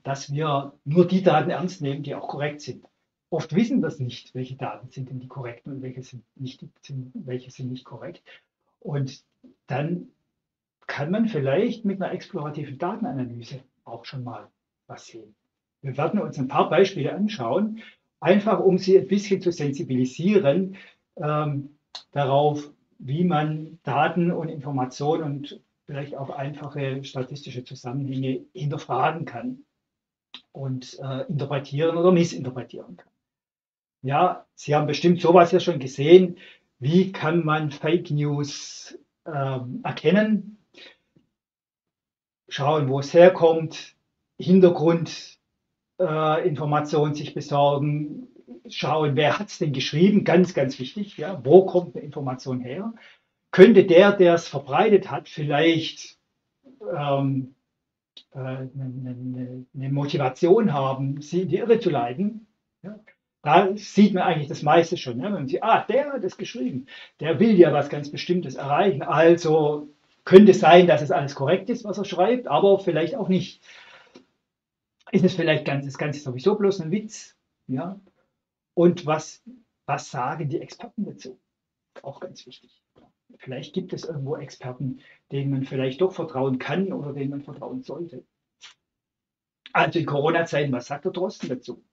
dass wir nur die Daten ernst nehmen, die auch korrekt sind. Oft wissen wir es nicht, welche Daten sind denn die korrekten und welche sind nicht, welche sind nicht korrekt. Und dann kann man vielleicht mit einer explorativen Datenanalyse auch schon mal was sehen. Wir werden uns ein paar Beispiele anschauen, einfach um Sie ein bisschen zu sensibilisieren ähm, darauf, wie man Daten und Informationen und vielleicht auch einfache statistische Zusammenhänge hinterfragen kann und äh, interpretieren oder missinterpretieren kann. Ja, Sie haben bestimmt sowas ja schon gesehen. Wie kann man Fake News ähm, erkennen? Schauen, wo es herkommt, Hintergrundinformationen äh, sich besorgen, schauen, wer hat es denn geschrieben, ganz, ganz wichtig, ja, wo kommt eine Information her? Könnte der, der es verbreitet hat, vielleicht ähm, äh, eine, eine, eine, Motivation haben, sie in die Irre zu leiten? Ja? Da sieht man eigentlich das meiste schon. Wenn man sieht, ah, der hat es geschrieben, der will ja was ganz Bestimmtes erreichen, also könnte sein, dass es alles korrekt ist, was er schreibt, aber vielleicht auch nicht. Ist es vielleicht ganz, das Ganze sowieso bloß ein Witz? Ja? Und was, was sagen die Experten dazu? Auch ganz wichtig. Vielleicht gibt es irgendwo Experten, denen man vielleicht doch vertrauen kann oder denen man vertrauen sollte. Also in Corona-Zeiten, was sagt der Drosten dazu?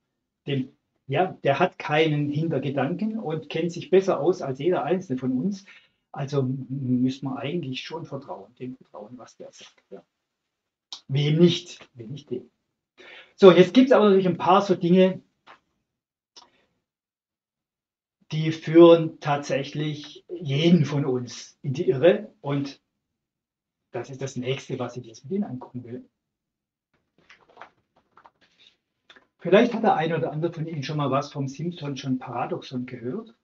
Dem, ja, der hat keinen Hintergedanken und kennt sich besser aus als jeder einzelne von uns. Also müssen wir eigentlich schon vertrauen, dem vertrauen, was der sagt. Ja. Wem nicht? Wem nicht dem. So, jetzt gibt es aber natürlich ein paar so Dinge, die führen tatsächlich jeden von uns in die Irre. Und das ist das nächste, was ich jetzt mit Ihnen angucken will. Vielleicht hat der eine oder andere von Ihnen schon mal was vom Simpson-Paradoxon gehört.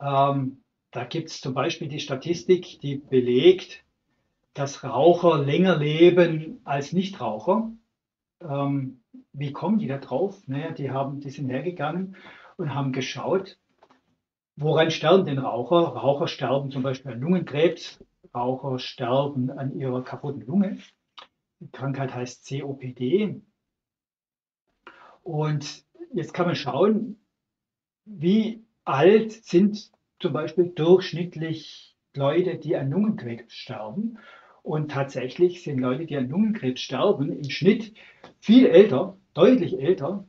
Ähm, Da gibt es zum Beispiel die Statistik, die belegt, dass Raucher länger leben als Nichtraucher. Ähm, wie kommen die da drauf? Naja, die, haben, die sind hergegangen und haben geschaut, woran sterben denn Raucher? Raucher sterben zum Beispiel an Lungenkrebs, Raucher sterben an ihrer kaputten Lunge. Die Krankheit heißt COPD. Und jetzt kann man schauen, wie alt sind zum Beispiel durchschnittlich Leute, die an Lungenkrebs sterben. Und tatsächlich sind Leute, die an Lungenkrebs sterben, im Schnitt viel älter, deutlich älter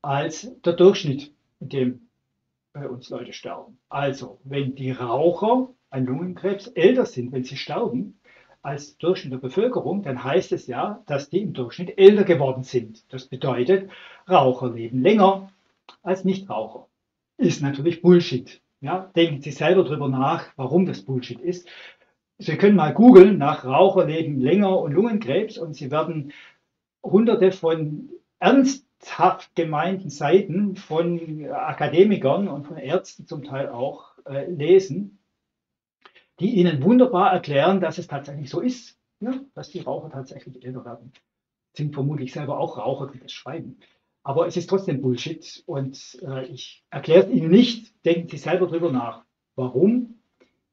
als der Durchschnitt, in dem bei uns Leute sterben. Also, wenn die Raucher an Lungenkrebs älter sind, wenn sie sterben, als Durchschnitt der Bevölkerung, dann heißt es ja, dass die im Durchschnitt älter geworden sind. Das bedeutet, Raucher leben länger als Nichtraucher. Ist natürlich Bullshit. Ja, denken Sie selber darüber nach, warum das Bullshit ist. Sie können mal googeln nach Raucher leben länger und Lungenkrebs und Sie werden hunderte von ernsthaft gemeinten Seiten von Akademikern und von Ärzten zum Teil auch äh, lesen, die Ihnen wunderbar erklären, dass es tatsächlich so ist, ja, dass die Raucher tatsächlich älter werden. Sind vermutlich selber auch Raucher, die das schreiben. Aber es ist trotzdem Bullshit und äh, ich erkläre es Ihnen nicht. Denken Sie selber drüber nach. Warum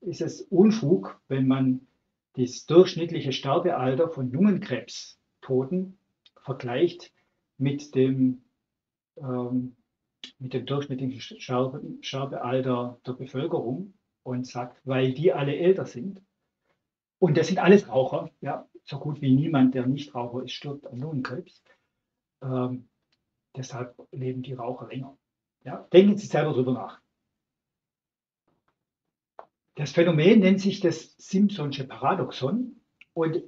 ist es Unfug, wenn man das durchschnittliche Sterbealter von Lungenkrebstoten vergleicht mit dem, ähm, mit dem durchschnittlichen Sterbe, Sterbealter der Bevölkerung und sagt, weil die alle älter sind. Und das sind alles Raucher, ja, so gut wie niemand, der nicht Raucher ist, stirbt an Lungenkrebs. Ähm, Deshalb leben die Raucher länger. Ja, denken Sie selber darüber nach. Das Phänomen nennt sich das Simpsonsche Paradoxon und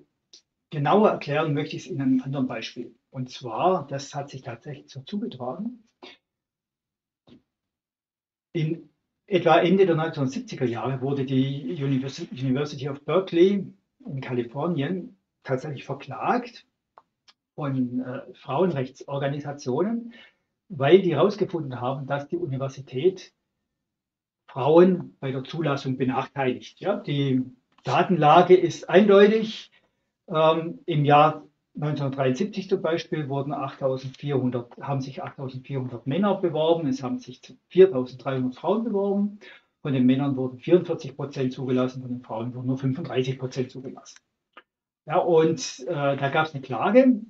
genauer erklären möchte ich es in einem anderen Beispiel. Und zwar, das hat sich tatsächlich so zugetragen. In etwa Ende der 1970er Jahre wurde die University of Berkeley in Kalifornien tatsächlich verklagt von äh, Frauenrechtsorganisationen, weil die herausgefunden haben, dass die Universität Frauen bei der Zulassung benachteiligt. Ja, die Datenlage ist eindeutig. Ähm, Im Jahr 1973 zum Beispiel wurden 8.400, haben sich 8.400 Männer beworben, es haben sich 4.300 Frauen beworben. Von den Männern wurden 44 Prozent zugelassen, von den Frauen wurden nur 35 Prozent zugelassen. Ja, und äh, da gab es eine Klage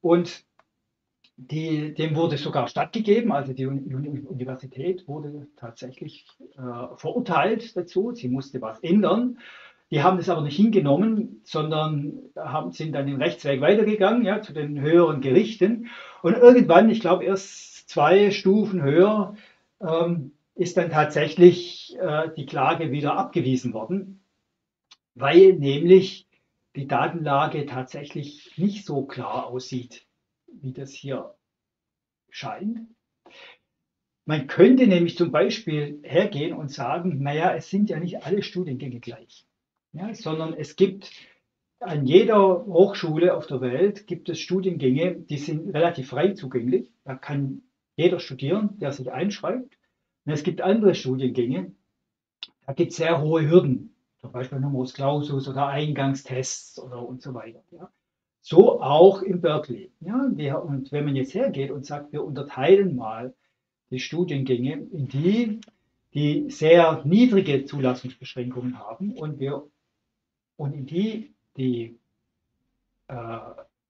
und die, dem wurde sogar stattgegeben, also die Universität wurde tatsächlich äh, verurteilt dazu, sie musste was ändern. Die haben das aber nicht hingenommen, sondern haben, sind dann den Rechtsweg weitergegangen, ja, zu den höheren Gerichten. Und irgendwann, ich glaube erst zwei Stufen höher, ähm, ist dann tatsächlich äh, die Klage wieder abgewiesen worden, weil nämlich die Datenlage tatsächlich nicht so klar aussieht, wie das hier scheint. Man könnte nämlich zum Beispiel hergehen und sagen, naja, es sind ja nicht alle Studiengänge gleich, ja, sondern es gibt an jeder Hochschule auf der Welt gibt es Studiengänge, die sind relativ frei zugänglich. Da kann jeder studieren, der sich einschreibt. Und es gibt andere Studiengänge, da gibt es sehr hohe Hürden zum Beispiel Numerus Clausus oder Eingangstests oder und so weiter. Ja. So auch in Berkeley. Ja. Und wenn man jetzt hergeht und sagt, wir unterteilen mal die Studiengänge in die, die sehr niedrige Zulassungsbeschränkungen haben und, wir, und in die, die äh,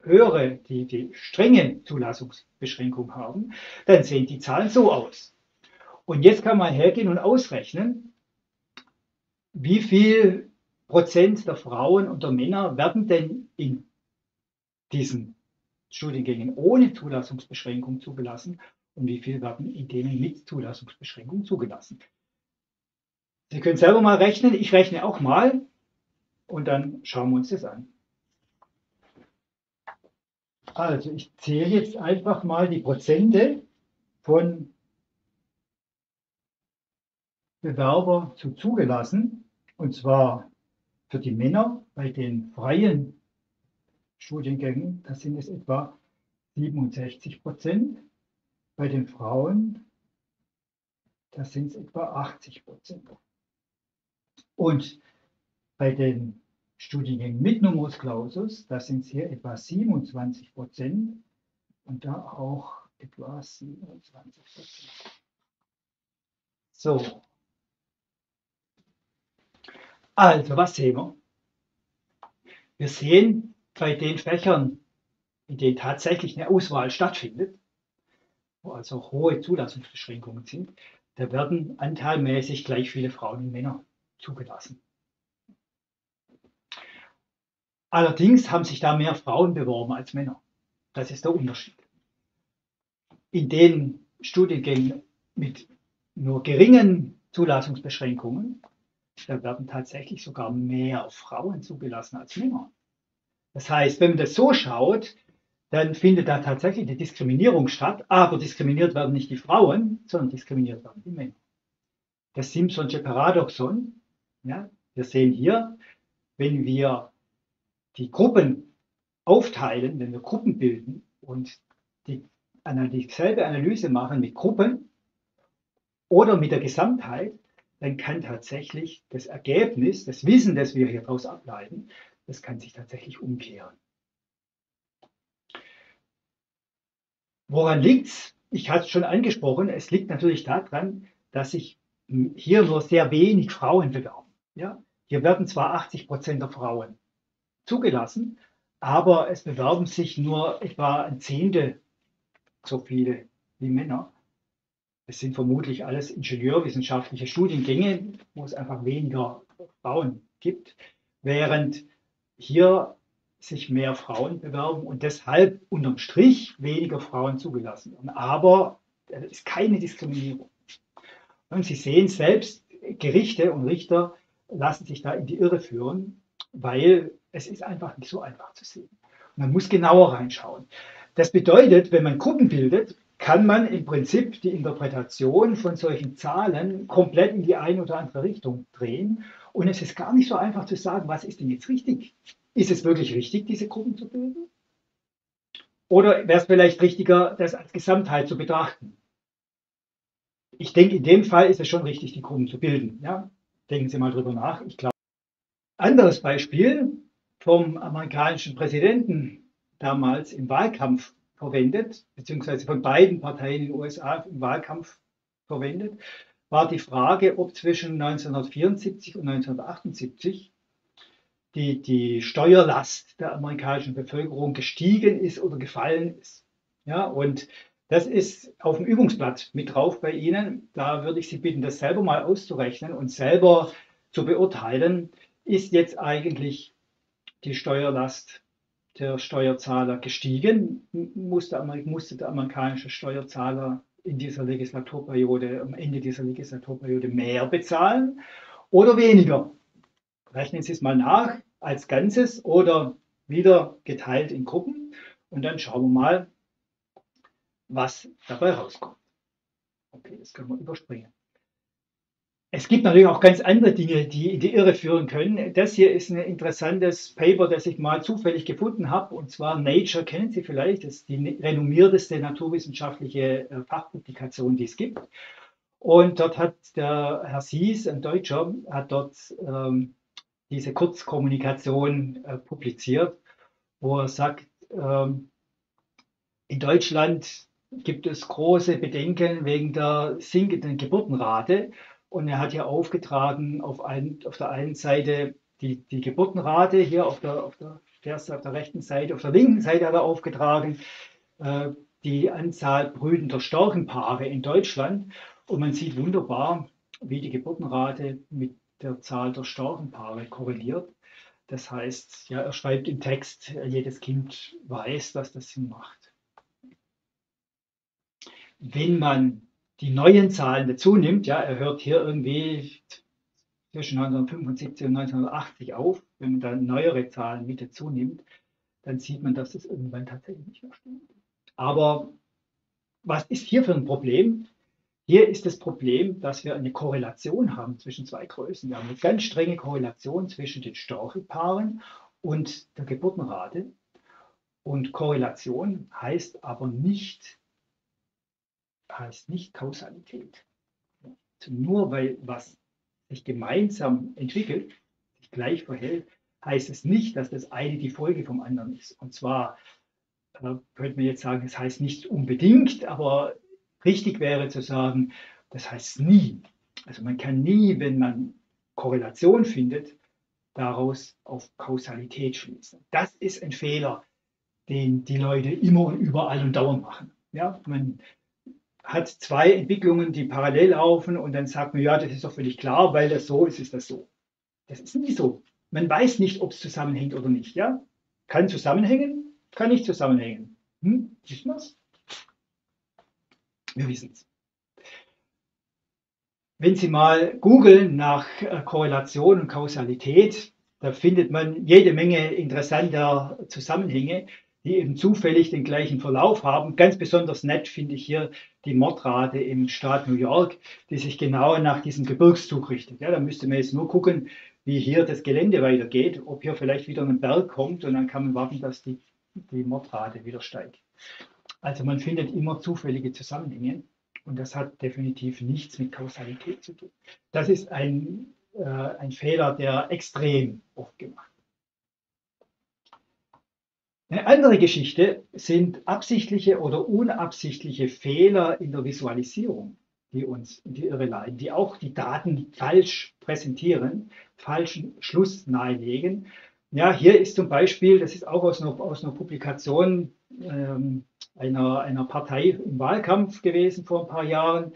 höhere, die, die strenge Zulassungsbeschränkung haben, dann sehen die Zahlen so aus. Und jetzt kann man hergehen und ausrechnen, wie viel Prozent der Frauen und der Männer werden denn in diesen Studiengängen ohne Zulassungsbeschränkung zugelassen und wie viel werden in denen mit Zulassungsbeschränkung zugelassen. Sie können selber mal rechnen, ich rechne auch mal und dann schauen wir uns das an. Also ich zähle jetzt einfach mal die Prozente von Bewerber zu zugelassen, und zwar für die Männer bei den freien Studiengängen, das sind es etwa 67 Prozent, bei den Frauen, das sind es etwa 80 Prozent. Und bei den Studiengängen mit Numerus Clausus, da sind es hier etwa 27 Prozent und da auch etwa 27 Prozent. So. Also, was sehen wir? Wir sehen bei den Fächern, in denen tatsächlich eine Auswahl stattfindet, wo also hohe Zulassungsbeschränkungen sind, da werden anteilmäßig gleich viele Frauen und Männer zugelassen. Allerdings haben sich da mehr Frauen beworben als Männer. Das ist der Unterschied. In den Studiengängen mit nur geringen Zulassungsbeschränkungen, da werden tatsächlich sogar mehr Frauen zugelassen als Männer. Das heißt, wenn man das so schaut, dann findet da tatsächlich eine Diskriminierung statt, aber diskriminiert werden nicht die Frauen, sondern diskriminiert werden die Männer. Das Simpsonsche Paradoxon, ja, wir sehen hier, wenn wir die Gruppen aufteilen, wenn wir Gruppen bilden und die, dieselbe Analyse machen mit Gruppen oder mit der Gesamtheit, dann kann tatsächlich das Ergebnis, das Wissen, das wir hier daraus ableiten, das kann sich tatsächlich umkehren. Woran liegt es? Ich hatte es schon angesprochen, es liegt natürlich daran, dass sich hier nur sehr wenig Frauen bewerben. Ja? Hier werden zwar 80 Prozent der Frauen zugelassen, aber es bewerben sich nur etwa ein Zehntel so viele wie Männer. Es sind vermutlich alles ingenieurwissenschaftliche Studiengänge, wo es einfach weniger Frauen gibt, während hier sich mehr Frauen bewerben und deshalb unterm Strich weniger Frauen zugelassen werden. Aber es ist keine Diskriminierung. Und Sie sehen selbst, Gerichte und Richter lassen sich da in die Irre führen, weil es ist einfach nicht so einfach zu sehen. Man muss genauer reinschauen. Das bedeutet, wenn man Gruppen bildet, kann man im Prinzip die Interpretation von solchen Zahlen komplett in die eine oder andere Richtung drehen. Und es ist gar nicht so einfach zu sagen, was ist denn jetzt richtig? Ist es wirklich richtig, diese Gruppen zu bilden? Oder wäre es vielleicht richtiger, das als Gesamtheit zu betrachten? Ich denke, in dem Fall ist es schon richtig, die Gruppen zu bilden. Ja? Denken Sie mal drüber nach. Ich glaube. Anderes Beispiel vom amerikanischen Präsidenten damals im Wahlkampf verwendet, beziehungsweise von beiden Parteien in den USA im Wahlkampf verwendet, war die Frage, ob zwischen 1974 und 1978 die, die Steuerlast der amerikanischen Bevölkerung gestiegen ist oder gefallen ist. Ja, und das ist auf dem Übungsblatt mit drauf bei Ihnen. Da würde ich Sie bitten, das selber mal auszurechnen und selber zu beurteilen, ist jetzt eigentlich die Steuerlast der Steuerzahler gestiegen? Musste, musste der amerikanische Steuerzahler in dieser Legislaturperiode, am Ende dieser Legislaturperiode mehr bezahlen oder weniger? Rechnen Sie es mal nach als Ganzes oder wieder geteilt in Gruppen und dann schauen wir mal, was dabei rauskommt. Okay, das können wir überspringen. Es gibt natürlich auch ganz andere Dinge, die in die Irre führen können. Das hier ist ein interessantes Paper, das ich mal zufällig gefunden habe. Und zwar Nature kennen Sie vielleicht. Das ist die renommierteste naturwissenschaftliche äh, Fachpublikation, die es gibt. Und dort hat der Herr Sies, ein Deutscher, hat dort ähm, diese Kurzkommunikation äh, publiziert, wo er sagt, ähm, in Deutschland gibt es große Bedenken wegen der sinkenden Geburtenrate. Und er hat ja aufgetragen, auf, ein, auf der einen Seite die, die Geburtenrate, hier auf der, auf, der, der, auf der rechten Seite, auf der linken Seite hat er aufgetragen, äh, die Anzahl brütender Storchenpaare in Deutschland. Und man sieht wunderbar, wie die Geburtenrate mit der Zahl der Storchenpaare korreliert. Das heißt, ja, er schreibt im Text, jedes Kind weiß, dass das Sinn macht. Wenn man die neuen Zahlen dazu nimmt, ja, er hört hier irgendwie zwischen 1975 und 1980 auf, wenn man dann neuere Zahlen mit dazu nimmt, dann sieht man, dass das irgendwann tatsächlich nicht mehr stimmt. Aber was ist hier für ein Problem? Hier ist das Problem, dass wir eine Korrelation haben zwischen zwei Größen. Wir haben eine ganz strenge Korrelation zwischen den Storchelpaaren und der Geburtenrate. Und Korrelation heißt aber nicht, heißt nicht Kausalität. Nur weil was sich gemeinsam entwickelt, sich gleich verhält, heißt es nicht, dass das eine die Folge vom anderen ist. Und zwar äh, könnte man jetzt sagen, das heißt nicht unbedingt, aber richtig wäre zu sagen, das heißt nie. Also man kann nie, wenn man Korrelation findet, daraus auf Kausalität schließen. Das ist ein Fehler, den die Leute immer und überall und dauernd machen. Ja, man hat zwei Entwicklungen, die parallel laufen und dann sagt man, ja, das ist doch völlig klar, weil das so ist, ist das so. Das ist nie so. Man weiß nicht, ob es zusammenhängt oder nicht. Ja? Kann zusammenhängen, kann nicht zusammenhängen. Hm? Wissen wir es? Wir wissen es. Wenn Sie mal googeln nach äh, Korrelation und Kausalität, da findet man jede Menge interessanter Zusammenhänge, die eben zufällig den gleichen Verlauf haben. Ganz besonders nett finde ich hier die Mordrate im Staat New York, die sich genau nach diesem Gebirgszug richtet. Ja, da müsste man jetzt nur gucken, wie hier das Gelände weitergeht, ob hier vielleicht wieder ein Berg kommt und dann kann man warten, dass die, die Mordrate wieder steigt. Also man findet immer zufällige Zusammenhänge. Und das hat definitiv nichts mit Kausalität zu tun. Das ist ein, äh, ein Fehler, der extrem oft gemacht wird. Eine andere Geschichte sind absichtliche oder unabsichtliche Fehler in der Visualisierung, die uns in die Irre leiten, die auch die Daten falsch präsentieren, falschen Schluss nahelegen. Ja, hier ist zum Beispiel, das ist auch aus einer, aus einer Publikation ähm, einer, einer Partei im Wahlkampf gewesen vor ein paar Jahren.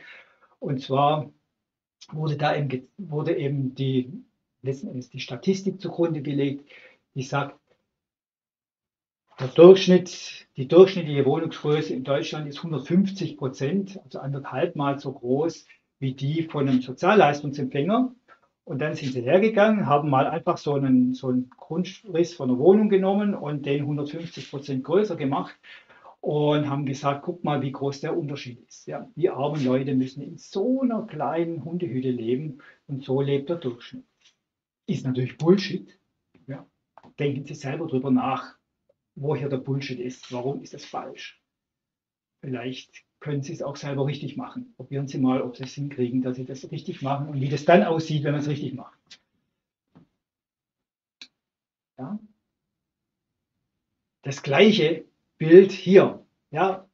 Und zwar wurde da eben, wurde eben die, letzten Endes die Statistik zugrunde gelegt, die sagt, Durchschnitt, die durchschnittliche Wohnungsgröße in Deutschland ist 150 Prozent, also anderthalb Mal so groß wie die von einem Sozialleistungsempfänger. Und dann sind sie hergegangen, haben mal einfach so einen, so einen Grundriss von einer Wohnung genommen und den 150 Prozent größer gemacht und haben gesagt, guck mal, wie groß der Unterschied ist. Ja, die armen Leute müssen in so einer kleinen Hundehütte leben und so lebt der Durchschnitt. Ist natürlich Bullshit. Ja. Denken Sie selber drüber nach, wo hier der Bullshit ist. Warum ist das falsch? Vielleicht können Sie es auch selber richtig machen. Probieren Sie mal, ob Sie es hinkriegen, dass Sie das richtig machen und wie das dann aussieht, wenn man es richtig macht. Ja. Das Gleiche Bild hier. Ja,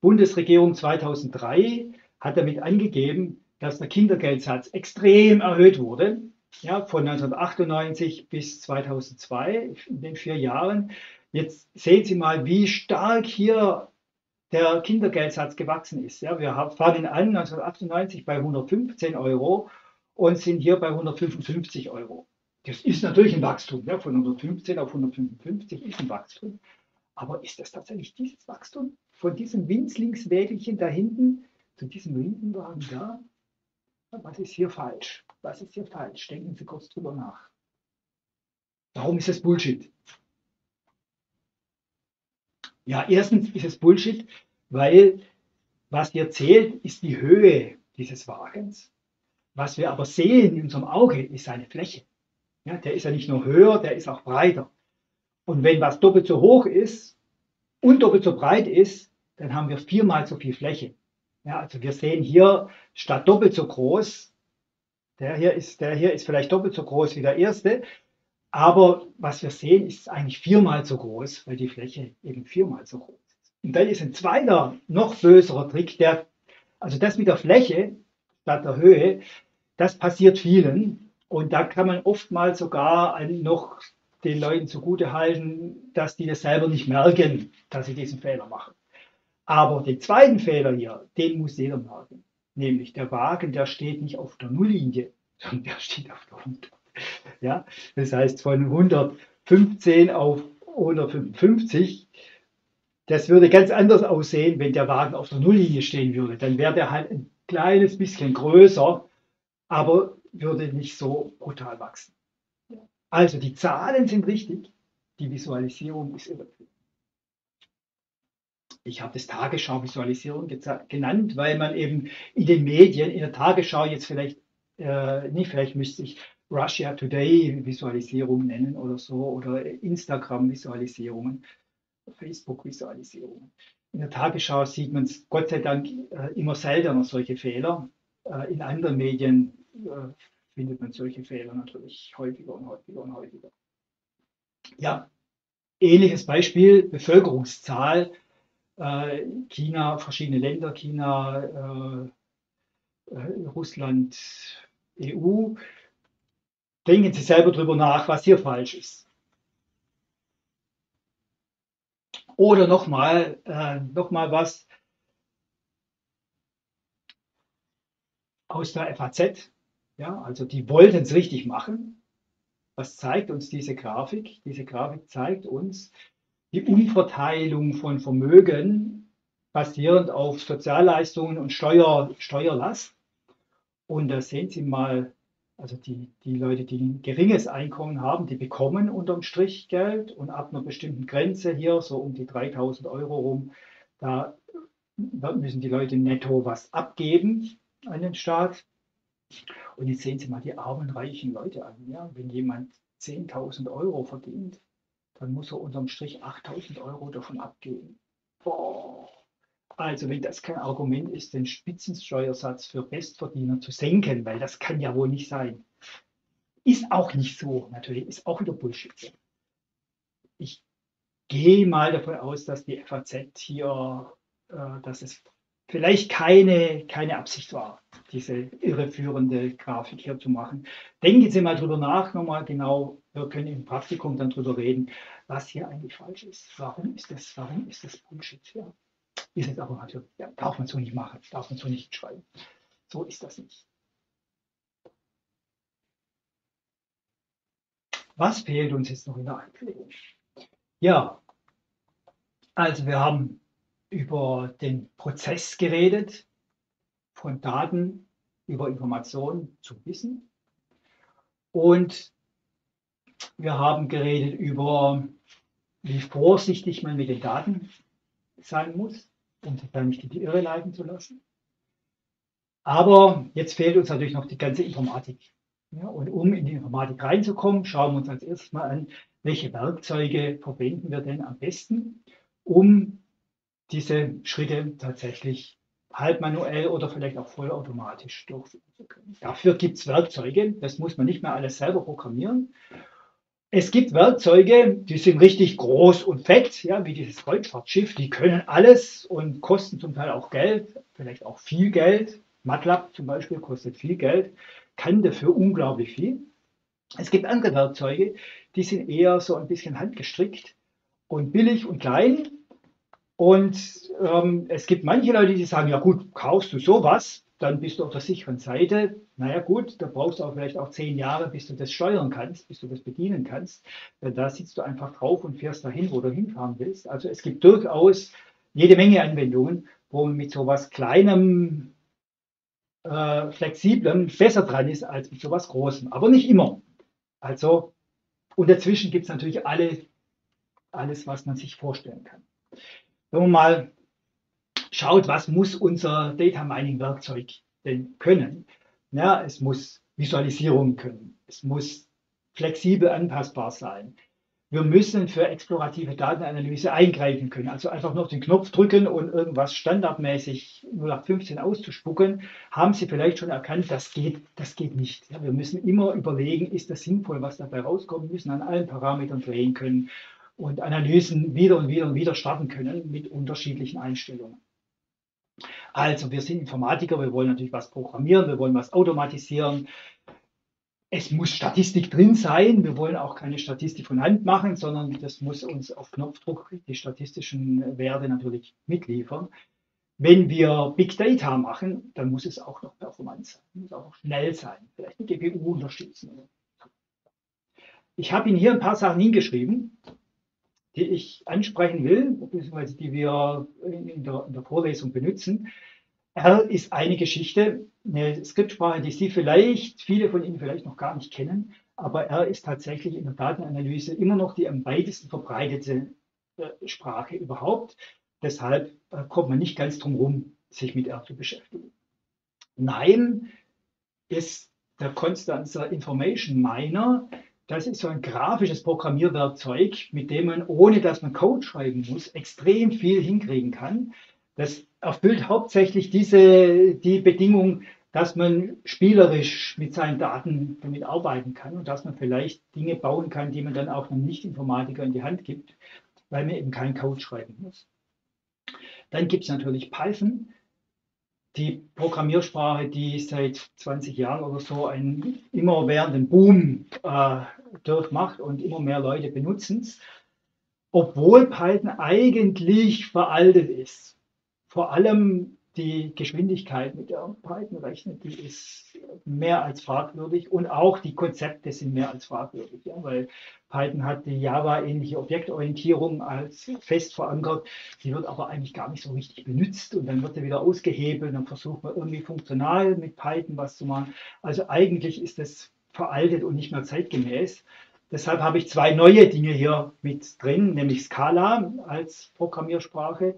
Bundesregierung 2003 hat damit angegeben, dass der Kindergeldsatz extrem erhöht wurde. Ja, von 1998 bis 2002, in den vier Jahren. Jetzt sehen Sie mal, wie stark hier der Kindergeldsatz gewachsen ist. Ja, wir fangen an 1998 bei 115 Euro und sind hier bei 155 Euro. Das ist natürlich ein Wachstum. Ja, von 115 auf 155 ist ein Wachstum. Aber ist das tatsächlich dieses Wachstum von diesem Winzlingswägelchen da hinten zu diesem Lindenwagen da? Was ist hier falsch? Was ist hier falsch? Denken Sie kurz drüber nach. Warum ist das Bullshit? Ja, erstens ist es Bullshit, weil was hier zählt, ist die Höhe dieses Wagens. Was wir aber sehen in unserem Auge, ist seine Fläche. Ja, der ist ja nicht nur höher, der ist auch breiter. Und wenn was doppelt so hoch ist und doppelt so breit ist, dann haben wir viermal so viel Fläche. Ja, also wir sehen hier statt doppelt so groß, der hier ist, der hier ist vielleicht doppelt so groß wie der erste, aber was wir sehen, ist eigentlich viermal so groß, weil die Fläche eben viermal so groß ist. Und dann ist ein zweiter, noch böserer Trick, der, also das mit der Fläche statt der Höhe, das passiert vielen. Und da kann man oftmals sogar noch den Leuten zugute halten, dass die das selber nicht merken, dass sie diesen Fehler machen. Aber den zweiten Fehler hier, den muss jeder merken. Nämlich der Wagen, der steht nicht auf der Nulllinie, sondern der steht auf der 100. Ja, das heißt von 115 auf 155. Das würde ganz anders aussehen, wenn der Wagen auf der Nulllinie stehen würde. Dann wäre der halt ein kleines bisschen größer, aber würde nicht so brutal wachsen. Also die Zahlen sind richtig, die Visualisierung ist übertrieben. Ich habe das Tagesschau-Visualisierung genannt, weil man eben in den Medien, in der Tagesschau jetzt vielleicht, äh, nicht, vielleicht müsste ich Russia Today Visualisierung nennen oder so, oder Instagram Visualisierungen, Facebook Visualisierungen. In der Tagesschau sieht man es Gott sei Dank äh, immer seltener solche Fehler. Äh, in anderen Medien äh, findet man solche Fehler natürlich häufiger und häufiger und häufiger. Ja, ähnliches Beispiel, Bevölkerungszahl. China, verschiedene Länder, China, Russland, EU. Denken Sie selber darüber nach, was hier falsch ist. Oder nochmal äh, noch was aus der FAZ. Ja, also die wollten es richtig machen. Was zeigt uns diese Grafik? Diese Grafik zeigt uns die Umverteilung von Vermögen basierend auf Sozialleistungen und Steuer, Steuerlast. Und da sehen Sie mal also die, die Leute, die ein geringes Einkommen haben, die bekommen unterm Strich Geld und ab einer bestimmten Grenze hier, so um die 3000 Euro rum, da müssen die Leute netto was abgeben an den Staat. Und jetzt sehen Sie mal die armen, reichen Leute an. Ja? Wenn jemand 10.000 Euro verdient, dann muss er unterm Strich 8.000 Euro davon abgeben. Boah. Also wenn das kein Argument ist, den Spitzensteuersatz für Bestverdiener zu senken, weil das kann ja wohl nicht sein. Ist auch nicht so, natürlich, ist auch wieder Bullshit. Ich gehe mal davon aus, dass die FAZ hier, äh, dass es vielleicht keine, keine Absicht war, diese irreführende Grafik hier zu machen. Denken Sie mal drüber nach, nochmal genau. Wir können im Praktikum dann drüber reden, was hier eigentlich falsch ist. Warum ist das, warum ist das Bullshit hier? Ist es aber natürlich, ja, darf man so nicht machen, darf man so nicht schreiben. So ist das nicht. Was fehlt uns jetzt noch in der Einpflegung? Ja, also wir haben über den Prozess geredet, von Daten über Informationen zu Wissen. Und wir haben geredet über, wie vorsichtig man mit den Daten sein muss da nicht in die Irre leiten zu lassen. Aber jetzt fehlt uns natürlich noch die ganze Informatik. Ja, und um in die Informatik reinzukommen, schauen wir uns als erstes mal an, welche Werkzeuge verwenden wir denn am besten, um diese Schritte tatsächlich halb manuell oder vielleicht auch vollautomatisch durchführen zu können. Dafür gibt es Werkzeuge, das muss man nicht mehr alles selber programmieren, es gibt Werkzeuge, die sind richtig groß und fett, ja, wie dieses Kreuzfahrtschiff, die können alles und kosten zum Teil auch Geld, vielleicht auch viel Geld. MATLAB zum Beispiel kostet viel Geld, kann dafür unglaublich viel. Es gibt andere Werkzeuge, die sind eher so ein bisschen handgestrickt und billig und klein. Und ähm, es gibt manche Leute, die sagen, ja gut, kaufst du sowas, dann bist du auf der sicheren Seite. Naja gut, da brauchst du auch vielleicht auch zehn Jahre, bis du das steuern kannst, bis du das bedienen kannst. Da sitzt du einfach drauf und fährst dahin, wo du hinfahren willst. Also es gibt durchaus jede Menge Anwendungen, wo man mit sowas Kleinem, äh, Flexiblem besser dran ist als mit sowas Großem. Aber nicht immer. Also, und dazwischen gibt es natürlich alle, alles, was man sich vorstellen kann. Wenn man mal schaut, was muss unser Data Mining Werkzeug denn können. Ja, es muss Visualisierung können. Es muss flexibel anpassbar sein. Wir müssen für explorative Datenanalyse eingreifen können. Also einfach noch den Knopf drücken und irgendwas standardmäßig 0815 auszuspucken, haben Sie vielleicht schon erkannt, das geht, das geht nicht. Ja, wir müssen immer überlegen, ist das sinnvoll, was dabei rauskommt, wir müssen an allen Parametern drehen können und Analysen wieder und wieder und wieder starten können mit unterschiedlichen Einstellungen. Also wir sind Informatiker, wir wollen natürlich was programmieren, wir wollen was automatisieren. Es muss Statistik drin sein. Wir wollen auch keine Statistik von Hand machen, sondern das muss uns auf Knopfdruck die statistischen Werte natürlich mitliefern. Wenn wir Big Data machen, dann muss es auch noch performant sein, muss auch schnell sein, vielleicht eine GPU unterstützen. Ich habe Ihnen hier ein paar Sachen hingeschrieben die ich ansprechen will, beziehungsweise die wir in der, in der Vorlesung benutzen. R ist eine Geschichte, eine Skriptsprache, die Sie vielleicht, viele von Ihnen vielleicht noch gar nicht kennen, aber R ist tatsächlich in der Datenanalyse immer noch die am weitesten verbreitete äh, Sprache überhaupt. Deshalb äh, kommt man nicht ganz drum herum, sich mit R zu beschäftigen. Nein ist der Constanzer Information Miner, das ist so ein grafisches Programmierwerkzeug, mit dem man, ohne dass man Code schreiben muss, extrem viel hinkriegen kann. Das erfüllt hauptsächlich diese, die Bedingung, dass man spielerisch mit seinen Daten damit arbeiten kann und dass man vielleicht Dinge bauen kann, die man dann auch einem Nicht-Informatiker in die Hand gibt, weil man eben keinen Code schreiben muss. Dann gibt es natürlich Python, die Programmiersprache, die seit 20 Jahren oder so einen immerwährenden Boom äh, durchmacht und immer mehr Leute benutzen es, obwohl Python eigentlich veraltet ist. Vor allem die Geschwindigkeit, mit der Python rechnet, die ist mehr als fragwürdig und auch die Konzepte sind mehr als fragwürdig, ja, weil Python hat die Java-ähnliche Objektorientierung als fest verankert, die wird aber eigentlich gar nicht so richtig benutzt und dann wird sie wieder ausgehebelt, dann versucht man irgendwie funktional mit Python was zu machen. Also eigentlich ist das veraltet und nicht mehr zeitgemäß. Deshalb habe ich zwei neue Dinge hier mit drin, nämlich Scala als Programmiersprache,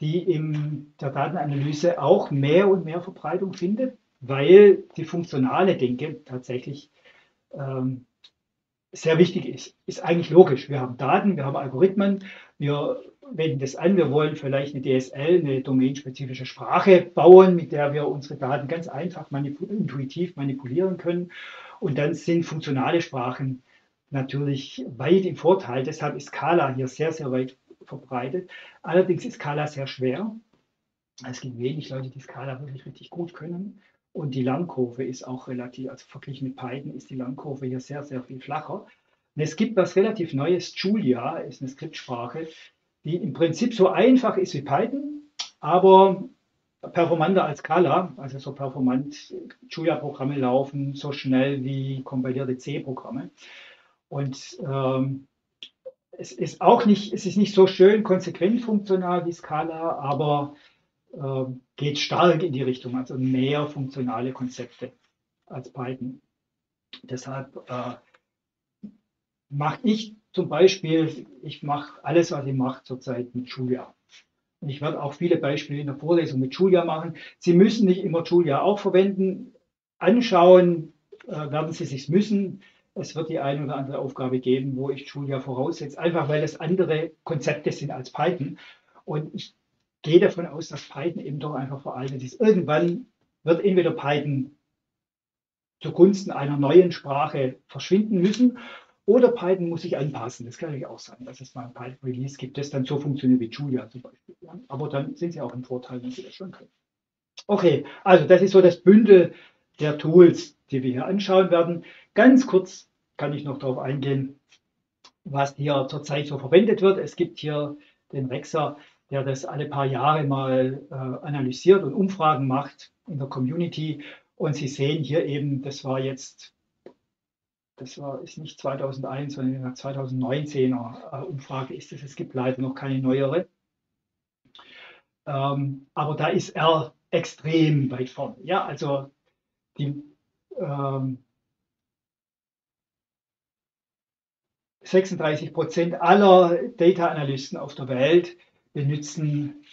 die in der Datenanalyse auch mehr und mehr Verbreitung findet, weil die funktionale Denke tatsächlich ähm, sehr wichtig ist. Ist eigentlich logisch. Wir haben Daten, wir haben Algorithmen, wir wenden das an, wir wollen vielleicht eine DSL, eine domainspezifische Sprache bauen, mit der wir unsere Daten ganz einfach manipul intuitiv manipulieren können. Und dann sind funktionale Sprachen natürlich weit im Vorteil. Deshalb ist Scala hier sehr, sehr weit verbreitet. Allerdings ist Scala sehr schwer. Es gibt wenig Leute, die Scala wirklich richtig gut können. Und die Lernkurve ist auch relativ, also verglichen mit Python ist die Lernkurve hier sehr, sehr viel flacher. Und es gibt was relativ Neues, Julia ist eine Skriptsprache, die im Prinzip so einfach ist wie Python, aber performanter als Scala, also so performant Julia-Programme laufen so schnell wie kompilierte C-Programme. Und ähm, es ist auch nicht, es ist nicht so schön konsequent funktional wie Scala, aber äh, geht stark in die Richtung, also mehr funktionale Konzepte als Python. Deshalb äh, mache ich zum Beispiel, ich mache alles, was ich mache zurzeit mit Julia. Und ich werde auch viele Beispiele in der Vorlesung mit Julia machen. Sie müssen nicht immer Julia auch verwenden. Anschauen äh, werden Sie sich müssen es wird die eine oder andere Aufgabe geben, wo ich Julia voraussetze, einfach weil das andere Konzepte sind als Python. Und ich gehe davon aus, dass Python eben doch einfach veraltet ist. Irgendwann wird entweder Python zugunsten einer neuen Sprache verschwinden müssen oder Python muss sich anpassen. Das kann natürlich auch sein, dass es mal ein Python-Release gibt, das dann so funktioniert wie Julia zum Beispiel. Aber dann sind sie auch im Vorteil, wenn sie das schon können. Okay, also das ist so das Bündel der Tools, die wir hier anschauen werden. Ganz kurz kann ich noch darauf eingehen, was hier zurzeit so verwendet wird. Es gibt hier den Rexer, der das alle paar Jahre mal äh, analysiert und Umfragen macht in der Community. Und Sie sehen hier eben, das war jetzt, das war, ist nicht 2001, sondern eine 2019er äh, Umfrage ist es. Es gibt leider noch keine neuere. Ähm, aber da ist R extrem weit vorne. Ja, also die, ähm, 36 Prozent aller Data Analysten auf der Welt benutzen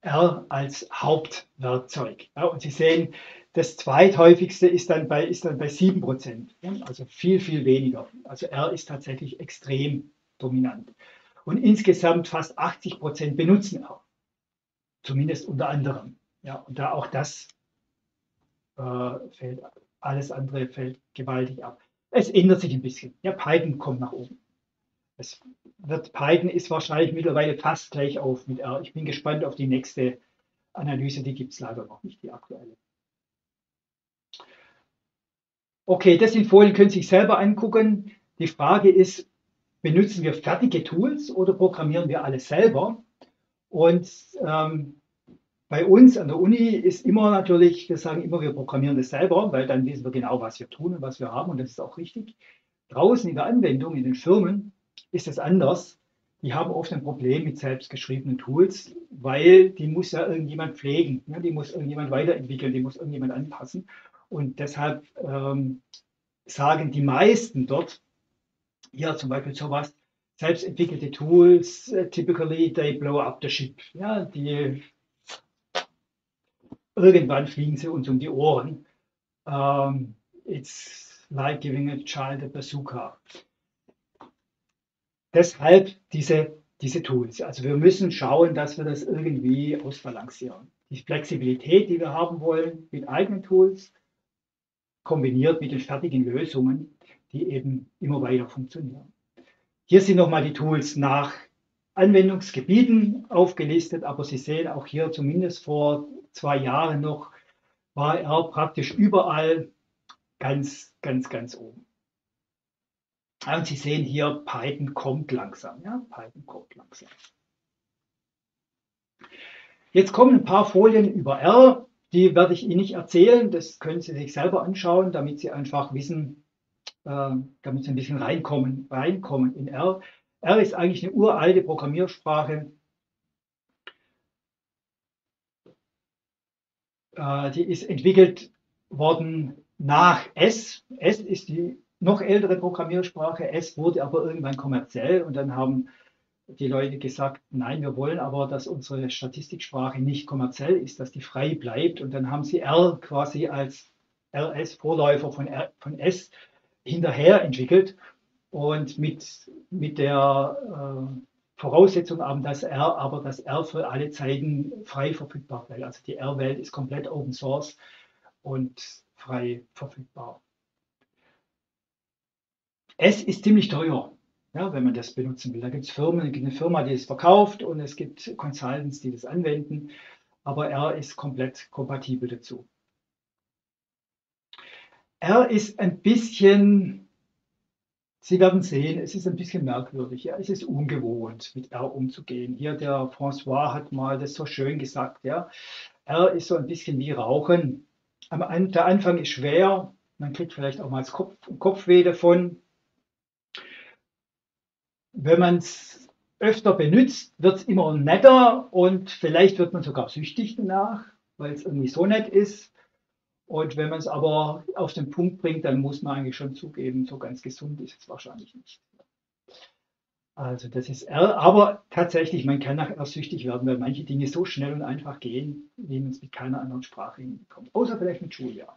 R als Hauptwerkzeug. Ja, und Sie sehen, das zweithäufigste ist dann bei, ist dann bei 7 Prozent, also viel, viel weniger. Also R ist tatsächlich extrem dominant. Und insgesamt fast 80 Prozent benutzen R, zumindest unter anderem. Ja, und da auch das äh, fällt, alles andere fällt gewaltig ab. Es ändert sich ein bisschen. Ja, Python kommt nach oben. Es wird, Python ist wahrscheinlich mittlerweile fast gleich auf mit R. Ich bin gespannt auf die nächste Analyse, die gibt es leider noch nicht, die aktuelle. Okay, das sind Folien, können Sie sich selber angucken. Die Frage ist, benutzen wir fertige Tools oder programmieren wir alles selber? Und ähm, bei uns an der Uni ist immer natürlich, wir sagen immer, wir programmieren das selber, weil dann wissen wir genau, was wir tun und was wir haben und das ist auch richtig. Draußen in der Anwendung, in den Firmen, ist es anders. Die haben oft ein Problem mit selbstgeschriebenen Tools, weil die muss ja irgendjemand pflegen, ne? die muss irgendjemand weiterentwickeln, die muss irgendjemand anpassen. Und deshalb ähm, sagen die meisten dort, ja zum Beispiel sowas, selbstentwickelte Tools, uh, typically they blow up the ship. Ja, die irgendwann fliegen sie uns um die Ohren. Um, it's like giving a child a bazooka. Deshalb diese, diese Tools. Also wir müssen schauen, dass wir das irgendwie ausbalancieren. die Flexibilität, die wir haben wollen, mit eigenen Tools, kombiniert mit den fertigen Lösungen, die eben immer weiter funktionieren. Hier sind nochmal die Tools nach Anwendungsgebieten aufgelistet, aber Sie sehen auch hier zumindest vor zwei Jahren noch, war er praktisch überall ganz, ganz, ganz oben. Und Sie sehen hier, Python kommt langsam. Ja? Python kommt langsam. Jetzt kommen ein paar Folien über R. Die werde ich Ihnen nicht erzählen. Das können Sie sich selber anschauen, damit Sie einfach wissen, äh, damit Sie ein bisschen reinkommen, reinkommen in R. R ist eigentlich eine uralte Programmiersprache. Äh, die ist entwickelt worden nach S. S ist die noch ältere Programmiersprache. S wurde aber irgendwann kommerziell und dann haben die Leute gesagt, nein, wir wollen aber, dass unsere Statistiksprache nicht kommerziell ist, dass die frei bleibt. Und dann haben sie R quasi als RS-Vorläufer von, von S hinterher entwickelt und mit, mit der äh, Voraussetzung haben, dass R aber das R für alle Zeiten frei verfügbar bleibt. Also die R-Welt ist komplett Open Source und frei verfügbar. S ist ziemlich teuer, ja, wenn man das benutzen will. Da gibt es Firmen, eine Firma, die es verkauft und es gibt Consultants, die das anwenden, aber R ist komplett kompatibel dazu. R ist ein bisschen, Sie werden sehen, es ist ein bisschen merkwürdig. Ja, es ist ungewohnt, mit R umzugehen. Hier der François hat mal das so schön gesagt. Ja, R ist so ein bisschen wie Rauchen. Am, der Anfang ist schwer, man kriegt vielleicht auch mal Kopf, Kopfweh davon wenn man es öfter benutzt, wird es immer netter und vielleicht wird man sogar süchtig danach, weil es irgendwie so nett ist. Und wenn man es aber auf den Punkt bringt, dann muss man eigentlich schon zugeben, so ganz gesund ist es wahrscheinlich nicht. Also das ist R, aber tatsächlich, man kann nachher süchtig werden, weil manche Dinge so schnell und einfach gehen, wie man es mit keiner anderen Sprache hinbekommt. Außer vielleicht mit Julia.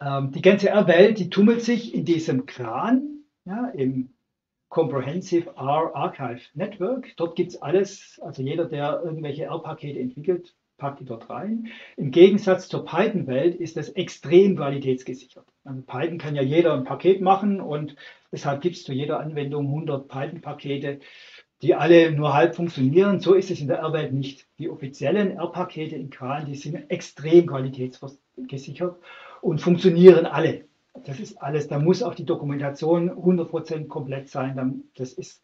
Ähm, die ganze R-Welt, die tummelt sich in diesem Kran, ja, im Comprehensive R Archive Network. Dort gibt es alles, also jeder, der irgendwelche R-Pakete entwickelt, packt die dort rein. Im Gegensatz zur Python-Welt ist das extrem qualitätsgesichert. Also Python kann ja jeder ein Paket machen und deshalb gibt es zu jeder Anwendung 100 Python-Pakete, die alle nur halb funktionieren. So ist es in der R-Welt nicht. Die offiziellen R-Pakete in Kran, die sind extrem qualitätsgesichert und funktionieren alle das ist alles, da muss auch die Dokumentation 100% komplett sein. Das ist,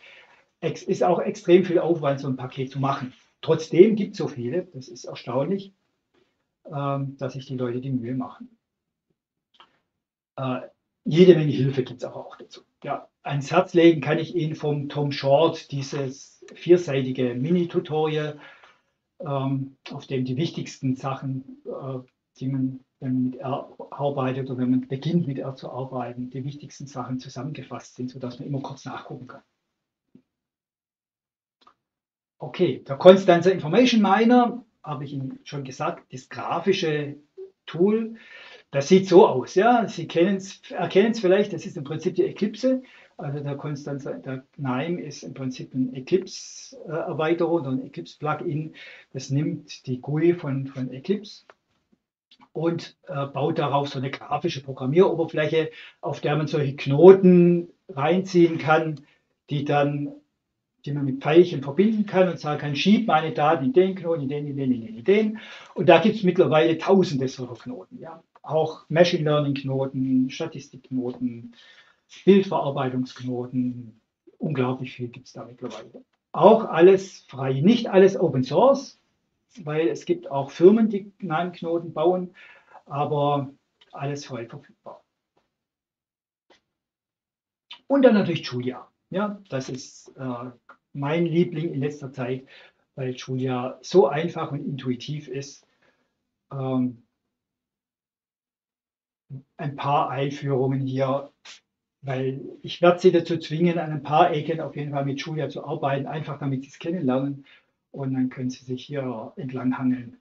ist auch extrem viel Aufwand, so ein Paket zu machen. Trotzdem gibt es so viele, das ist erstaunlich, ähm, dass sich die Leute die Mühe machen. Äh, jede Menge Hilfe gibt es aber auch dazu. Ja, ans Herz legen kann ich Ihnen vom Tom Short dieses vierseitige Mini-Tutorial, ähm, auf dem die wichtigsten Sachen, äh, die man wenn man mit R arbeitet oder wenn man beginnt mit R zu arbeiten, die wichtigsten Sachen zusammengefasst sind, sodass man immer kurz nachgucken kann. Okay, der Constanza Information Miner, habe ich Ihnen schon gesagt, das grafische Tool, das sieht so aus. Ja? Sie erkennen es vielleicht, das ist im Prinzip die Eclipse. Also der Constanza, der NIME ist im Prinzip eine Eclipse-Erweiterung oder ein Eclipse-Plugin. Das nimmt die GUI von, von Eclipse und äh, baut darauf so eine grafische Programmieroberfläche, auf der man solche Knoten reinziehen kann, die dann die man mit Pfeilchen verbinden kann und sagen kann, schieb meine Daten in den Knoten, in den, in den, in den, in den. Und da gibt es mittlerweile tausende solcher Knoten. Ja. Auch Machine Learning Knoten, Statistikknoten, Bildverarbeitungsknoten. Unglaublich viel gibt es da mittlerweile. Auch alles frei, nicht alles Open Source weil es gibt auch Firmen, die NAND-Knoten bauen, aber alles frei verfügbar. Und dann natürlich Julia. Ja, das ist äh, mein Liebling in letzter Zeit, weil Julia so einfach und intuitiv ist. Ähm, ein paar Einführungen hier, weil ich werde Sie dazu zwingen, an ein paar Ecken auf jeden Fall mit Julia zu arbeiten, einfach damit Sie es kennenlernen und dann können Sie sich hier entlang hangeln,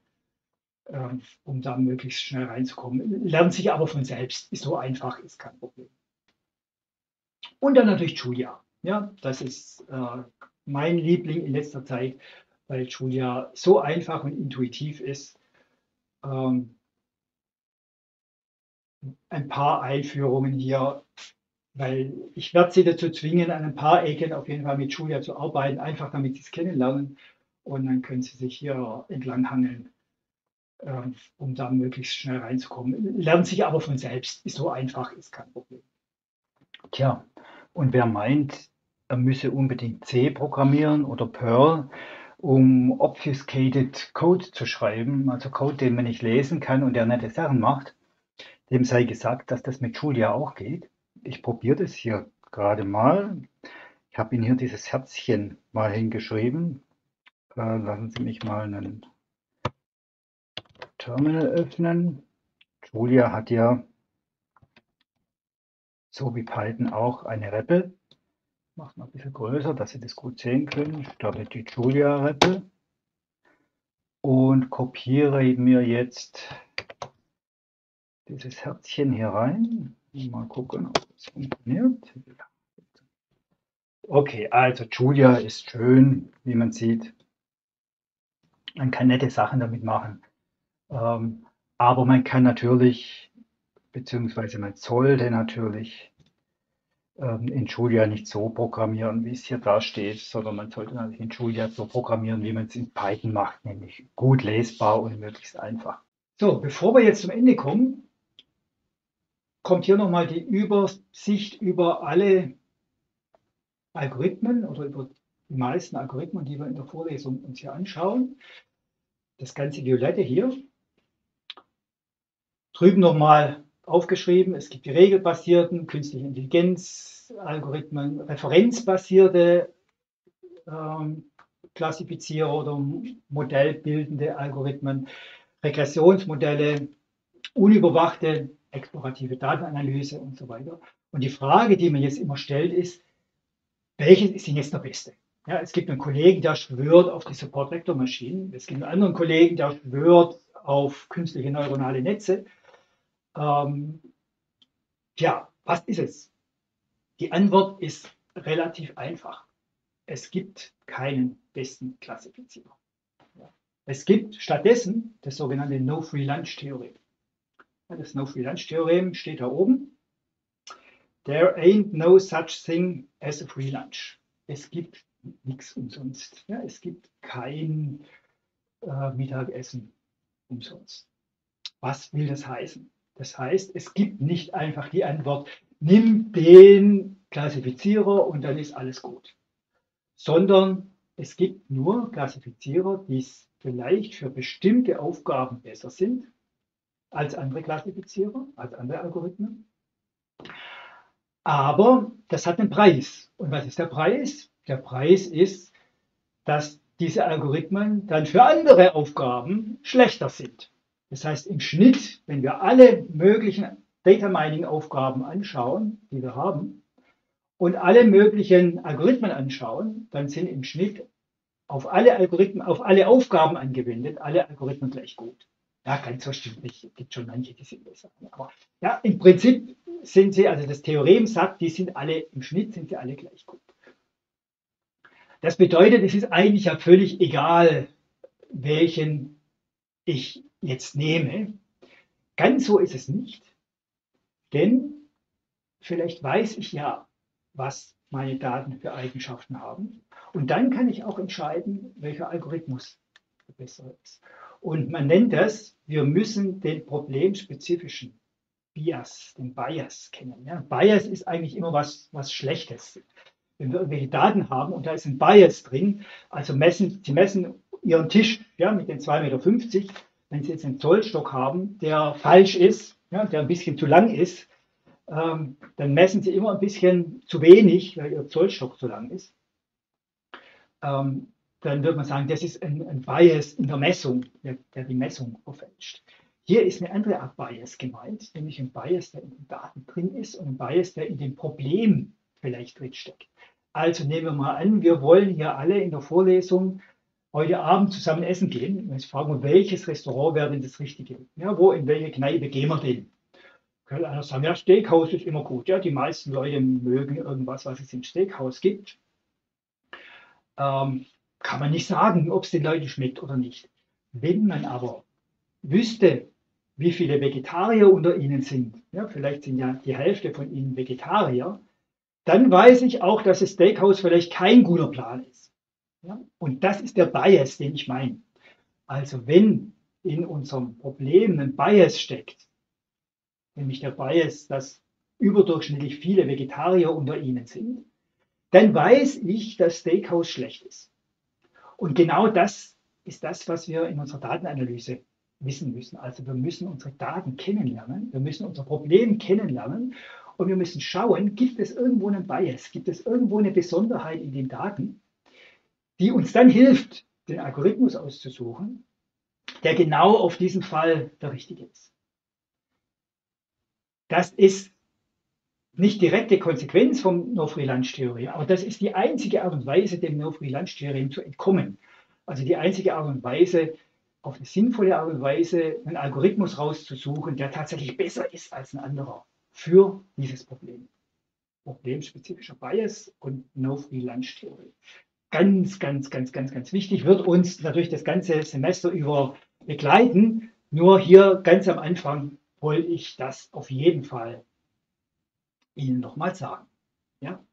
ähm, um da möglichst schnell reinzukommen. Lernen sich aber von selbst, ist so einfach, ist kein Problem. Und dann natürlich Julia. Ja, das ist äh, mein Liebling in letzter Zeit, weil Julia so einfach und intuitiv ist. Ähm, ein paar Einführungen hier, weil ich werde Sie dazu zwingen, an ein paar Ecken auf jeden Fall mit Julia zu arbeiten, einfach damit Sie es kennenlernen und dann können Sie sich hier entlanghangeln, ähm, um da möglichst schnell reinzukommen. Lernen sich aber von selbst, ist so einfach, ist kein Problem. Tja, und wer meint, er müsse unbedingt C programmieren oder Perl, um obfuscated Code zu schreiben, also Code, den man nicht lesen kann und der nette Sachen macht, dem sei gesagt, dass das mit Julia auch geht. Ich probiere das hier gerade mal. Ich habe Ihnen hier dieses Herzchen mal hingeschrieben. Äh, lassen Sie mich mal einen Terminal öffnen. Julia hat ja so wie Python auch eine REPL. Macht mal ein bisschen größer, dass Sie das gut sehen können. Ich starte die Julia REPL und kopiere mir jetzt dieses Herzchen hier rein. Mal gucken, ob es funktioniert. Okay, also Julia ist schön, wie man sieht. Man kann nette Sachen damit machen. Ähm, aber man kann natürlich, beziehungsweise man sollte natürlich ähm, in Julia nicht so programmieren, wie es hier da steht, sondern man sollte natürlich in Julia so programmieren, wie man es in Python macht, nämlich gut lesbar und möglichst einfach. So, bevor wir jetzt zum Ende kommen, kommt hier nochmal die Übersicht über alle Algorithmen oder über die meisten Algorithmen, die wir in der Vorlesung uns hier anschauen. Das ganze Violette hier. Drüben nochmal aufgeschrieben, es gibt die regelbasierten, künstliche Intelligenz, Algorithmen, referenzbasierte ähm, Klassifizierer oder modellbildende Algorithmen, Regressionsmodelle, unüberwachte explorative Datenanalyse und so weiter. Und die Frage, die man jetzt immer stellt, ist, welches ist denn jetzt der beste? Ja, es gibt einen Kollegen, der schwört auf die Support-Vector-Maschinen. Es gibt einen anderen Kollegen, der schwört auf künstliche neuronale Netze. Ähm, tja, was ist es? Die Antwort ist relativ einfach. Es gibt keinen besten Klassifizierer. Es gibt stattdessen das sogenannte No-Free-Lunch-Theorem. Das No-Free-Lunch-Theorem steht da oben. There ain't no such thing as a free lunch. Es gibt nichts umsonst. Ja, es gibt kein äh, Mittagessen umsonst. Was will das heißen? Das heißt, es gibt nicht einfach die Antwort, nimm den Klassifizierer und dann ist alles gut. Sondern es gibt nur Klassifizierer, die vielleicht für bestimmte Aufgaben besser sind als andere Klassifizierer, als andere Algorithmen. Aber das hat einen Preis. Und was ist der Preis? Der Preis ist, dass diese Algorithmen dann für andere Aufgaben schlechter sind. Das heißt, im Schnitt, wenn wir alle möglichen Data Mining Aufgaben anschauen, die wir haben, und alle möglichen Algorithmen anschauen, dann sind im Schnitt auf alle Algorithmen, auf alle Aufgaben angewendet, alle Algorithmen gleich gut. Ja, ganz so stimmt nicht. Es gibt schon manche, die sind besser. Aber ja, im Prinzip sind sie, also das Theorem sagt, die sind alle, im Schnitt sind sie alle gleich gut. Das bedeutet, es ist eigentlich ja völlig egal, welchen ich jetzt nehme. Ganz so ist es nicht, denn vielleicht weiß ich ja, was meine Daten für Eigenschaften haben. Und dann kann ich auch entscheiden, welcher Algorithmus der bessere ist. Und man nennt das, wir müssen den problemspezifischen Bias, den Bias kennen. Ja, Bias ist eigentlich immer was, was Schlechtes. Wenn wir irgendwelche Daten haben und da ist ein Bias drin, also messen, Sie messen Ihren Tisch ja, mit den 2,50 Meter, wenn Sie jetzt einen Zollstock haben, der falsch ist, ja, der ein bisschen zu lang ist, ähm, dann messen Sie immer ein bisschen zu wenig, weil Ihr Zollstock zu lang ist. Ähm, dann würde man sagen, das ist ein, ein Bias in der Messung, der, der, die Messung verfälscht. Hier ist eine andere Art Bias gemeint, nämlich ein Bias, der in den Daten drin ist und ein Bias, der in dem Problem vielleicht drinsteckt. Also nehmen wir mal an, wir wollen hier alle in der Vorlesung heute Abend zusammen essen gehen. Und jetzt fragen wir, welches Restaurant wäre denn das Richtige? Ja, wo, in welche Kneipe gehen wir denn? Könnte einer sagen, ja, Steakhouse ist immer gut. Ja, die meisten Leute mögen irgendwas, was es im Steakhouse gibt. Ähm, kann man nicht sagen, ob es den Leuten schmeckt oder nicht. Wenn man aber wüsste, wie viele Vegetarier unter Ihnen sind, ja, vielleicht sind ja die Hälfte von Ihnen Vegetarier, dann weiß ich auch, dass das Steakhouse vielleicht kein guter Plan ist. Ja? Und das ist der Bias, den ich meine. Also wenn in unserem Problem ein Bias steckt, nämlich der Bias, dass überdurchschnittlich viele Vegetarier unter Ihnen sind, dann weiß ich, dass Steakhouse schlecht ist. Und genau das ist das, was wir in unserer Datenanalyse wissen müssen. Also wir müssen unsere Daten kennenlernen, wir müssen unser Problem kennenlernen und wir müssen schauen, gibt es irgendwo einen Bias, gibt es irgendwo eine Besonderheit in den Daten, die uns dann hilft, den Algorithmus auszusuchen, der genau auf diesen Fall der richtige ist. Das ist nicht direkte Konsequenz vom No-Free-Lunch-Theorem, aber das ist die einzige Art und Weise, dem No-Free-Lunch-Theorem zu entkommen. Also die einzige Art und Weise, auf eine sinnvolle Art und Weise einen Algorithmus rauszusuchen, der tatsächlich besser ist als ein anderer für dieses Problem. Problemspezifischer Bias und No-Free-Lunch-Theorie. Ganz, ganz, ganz, ganz, ganz wichtig, wird uns natürlich das ganze Semester über begleiten. Nur hier ganz am Anfang wollte ich das auf jeden Fall Ihnen nochmal sagen. Ja?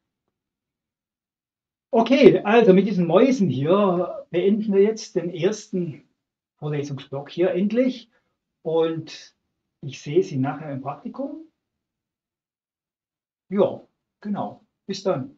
Okay, also mit diesen Mäusen hier beenden wir jetzt den ersten Vorlesungsblock hier endlich. Und ich sehe Sie nachher im Praktikum. Ja, genau. Bis dann.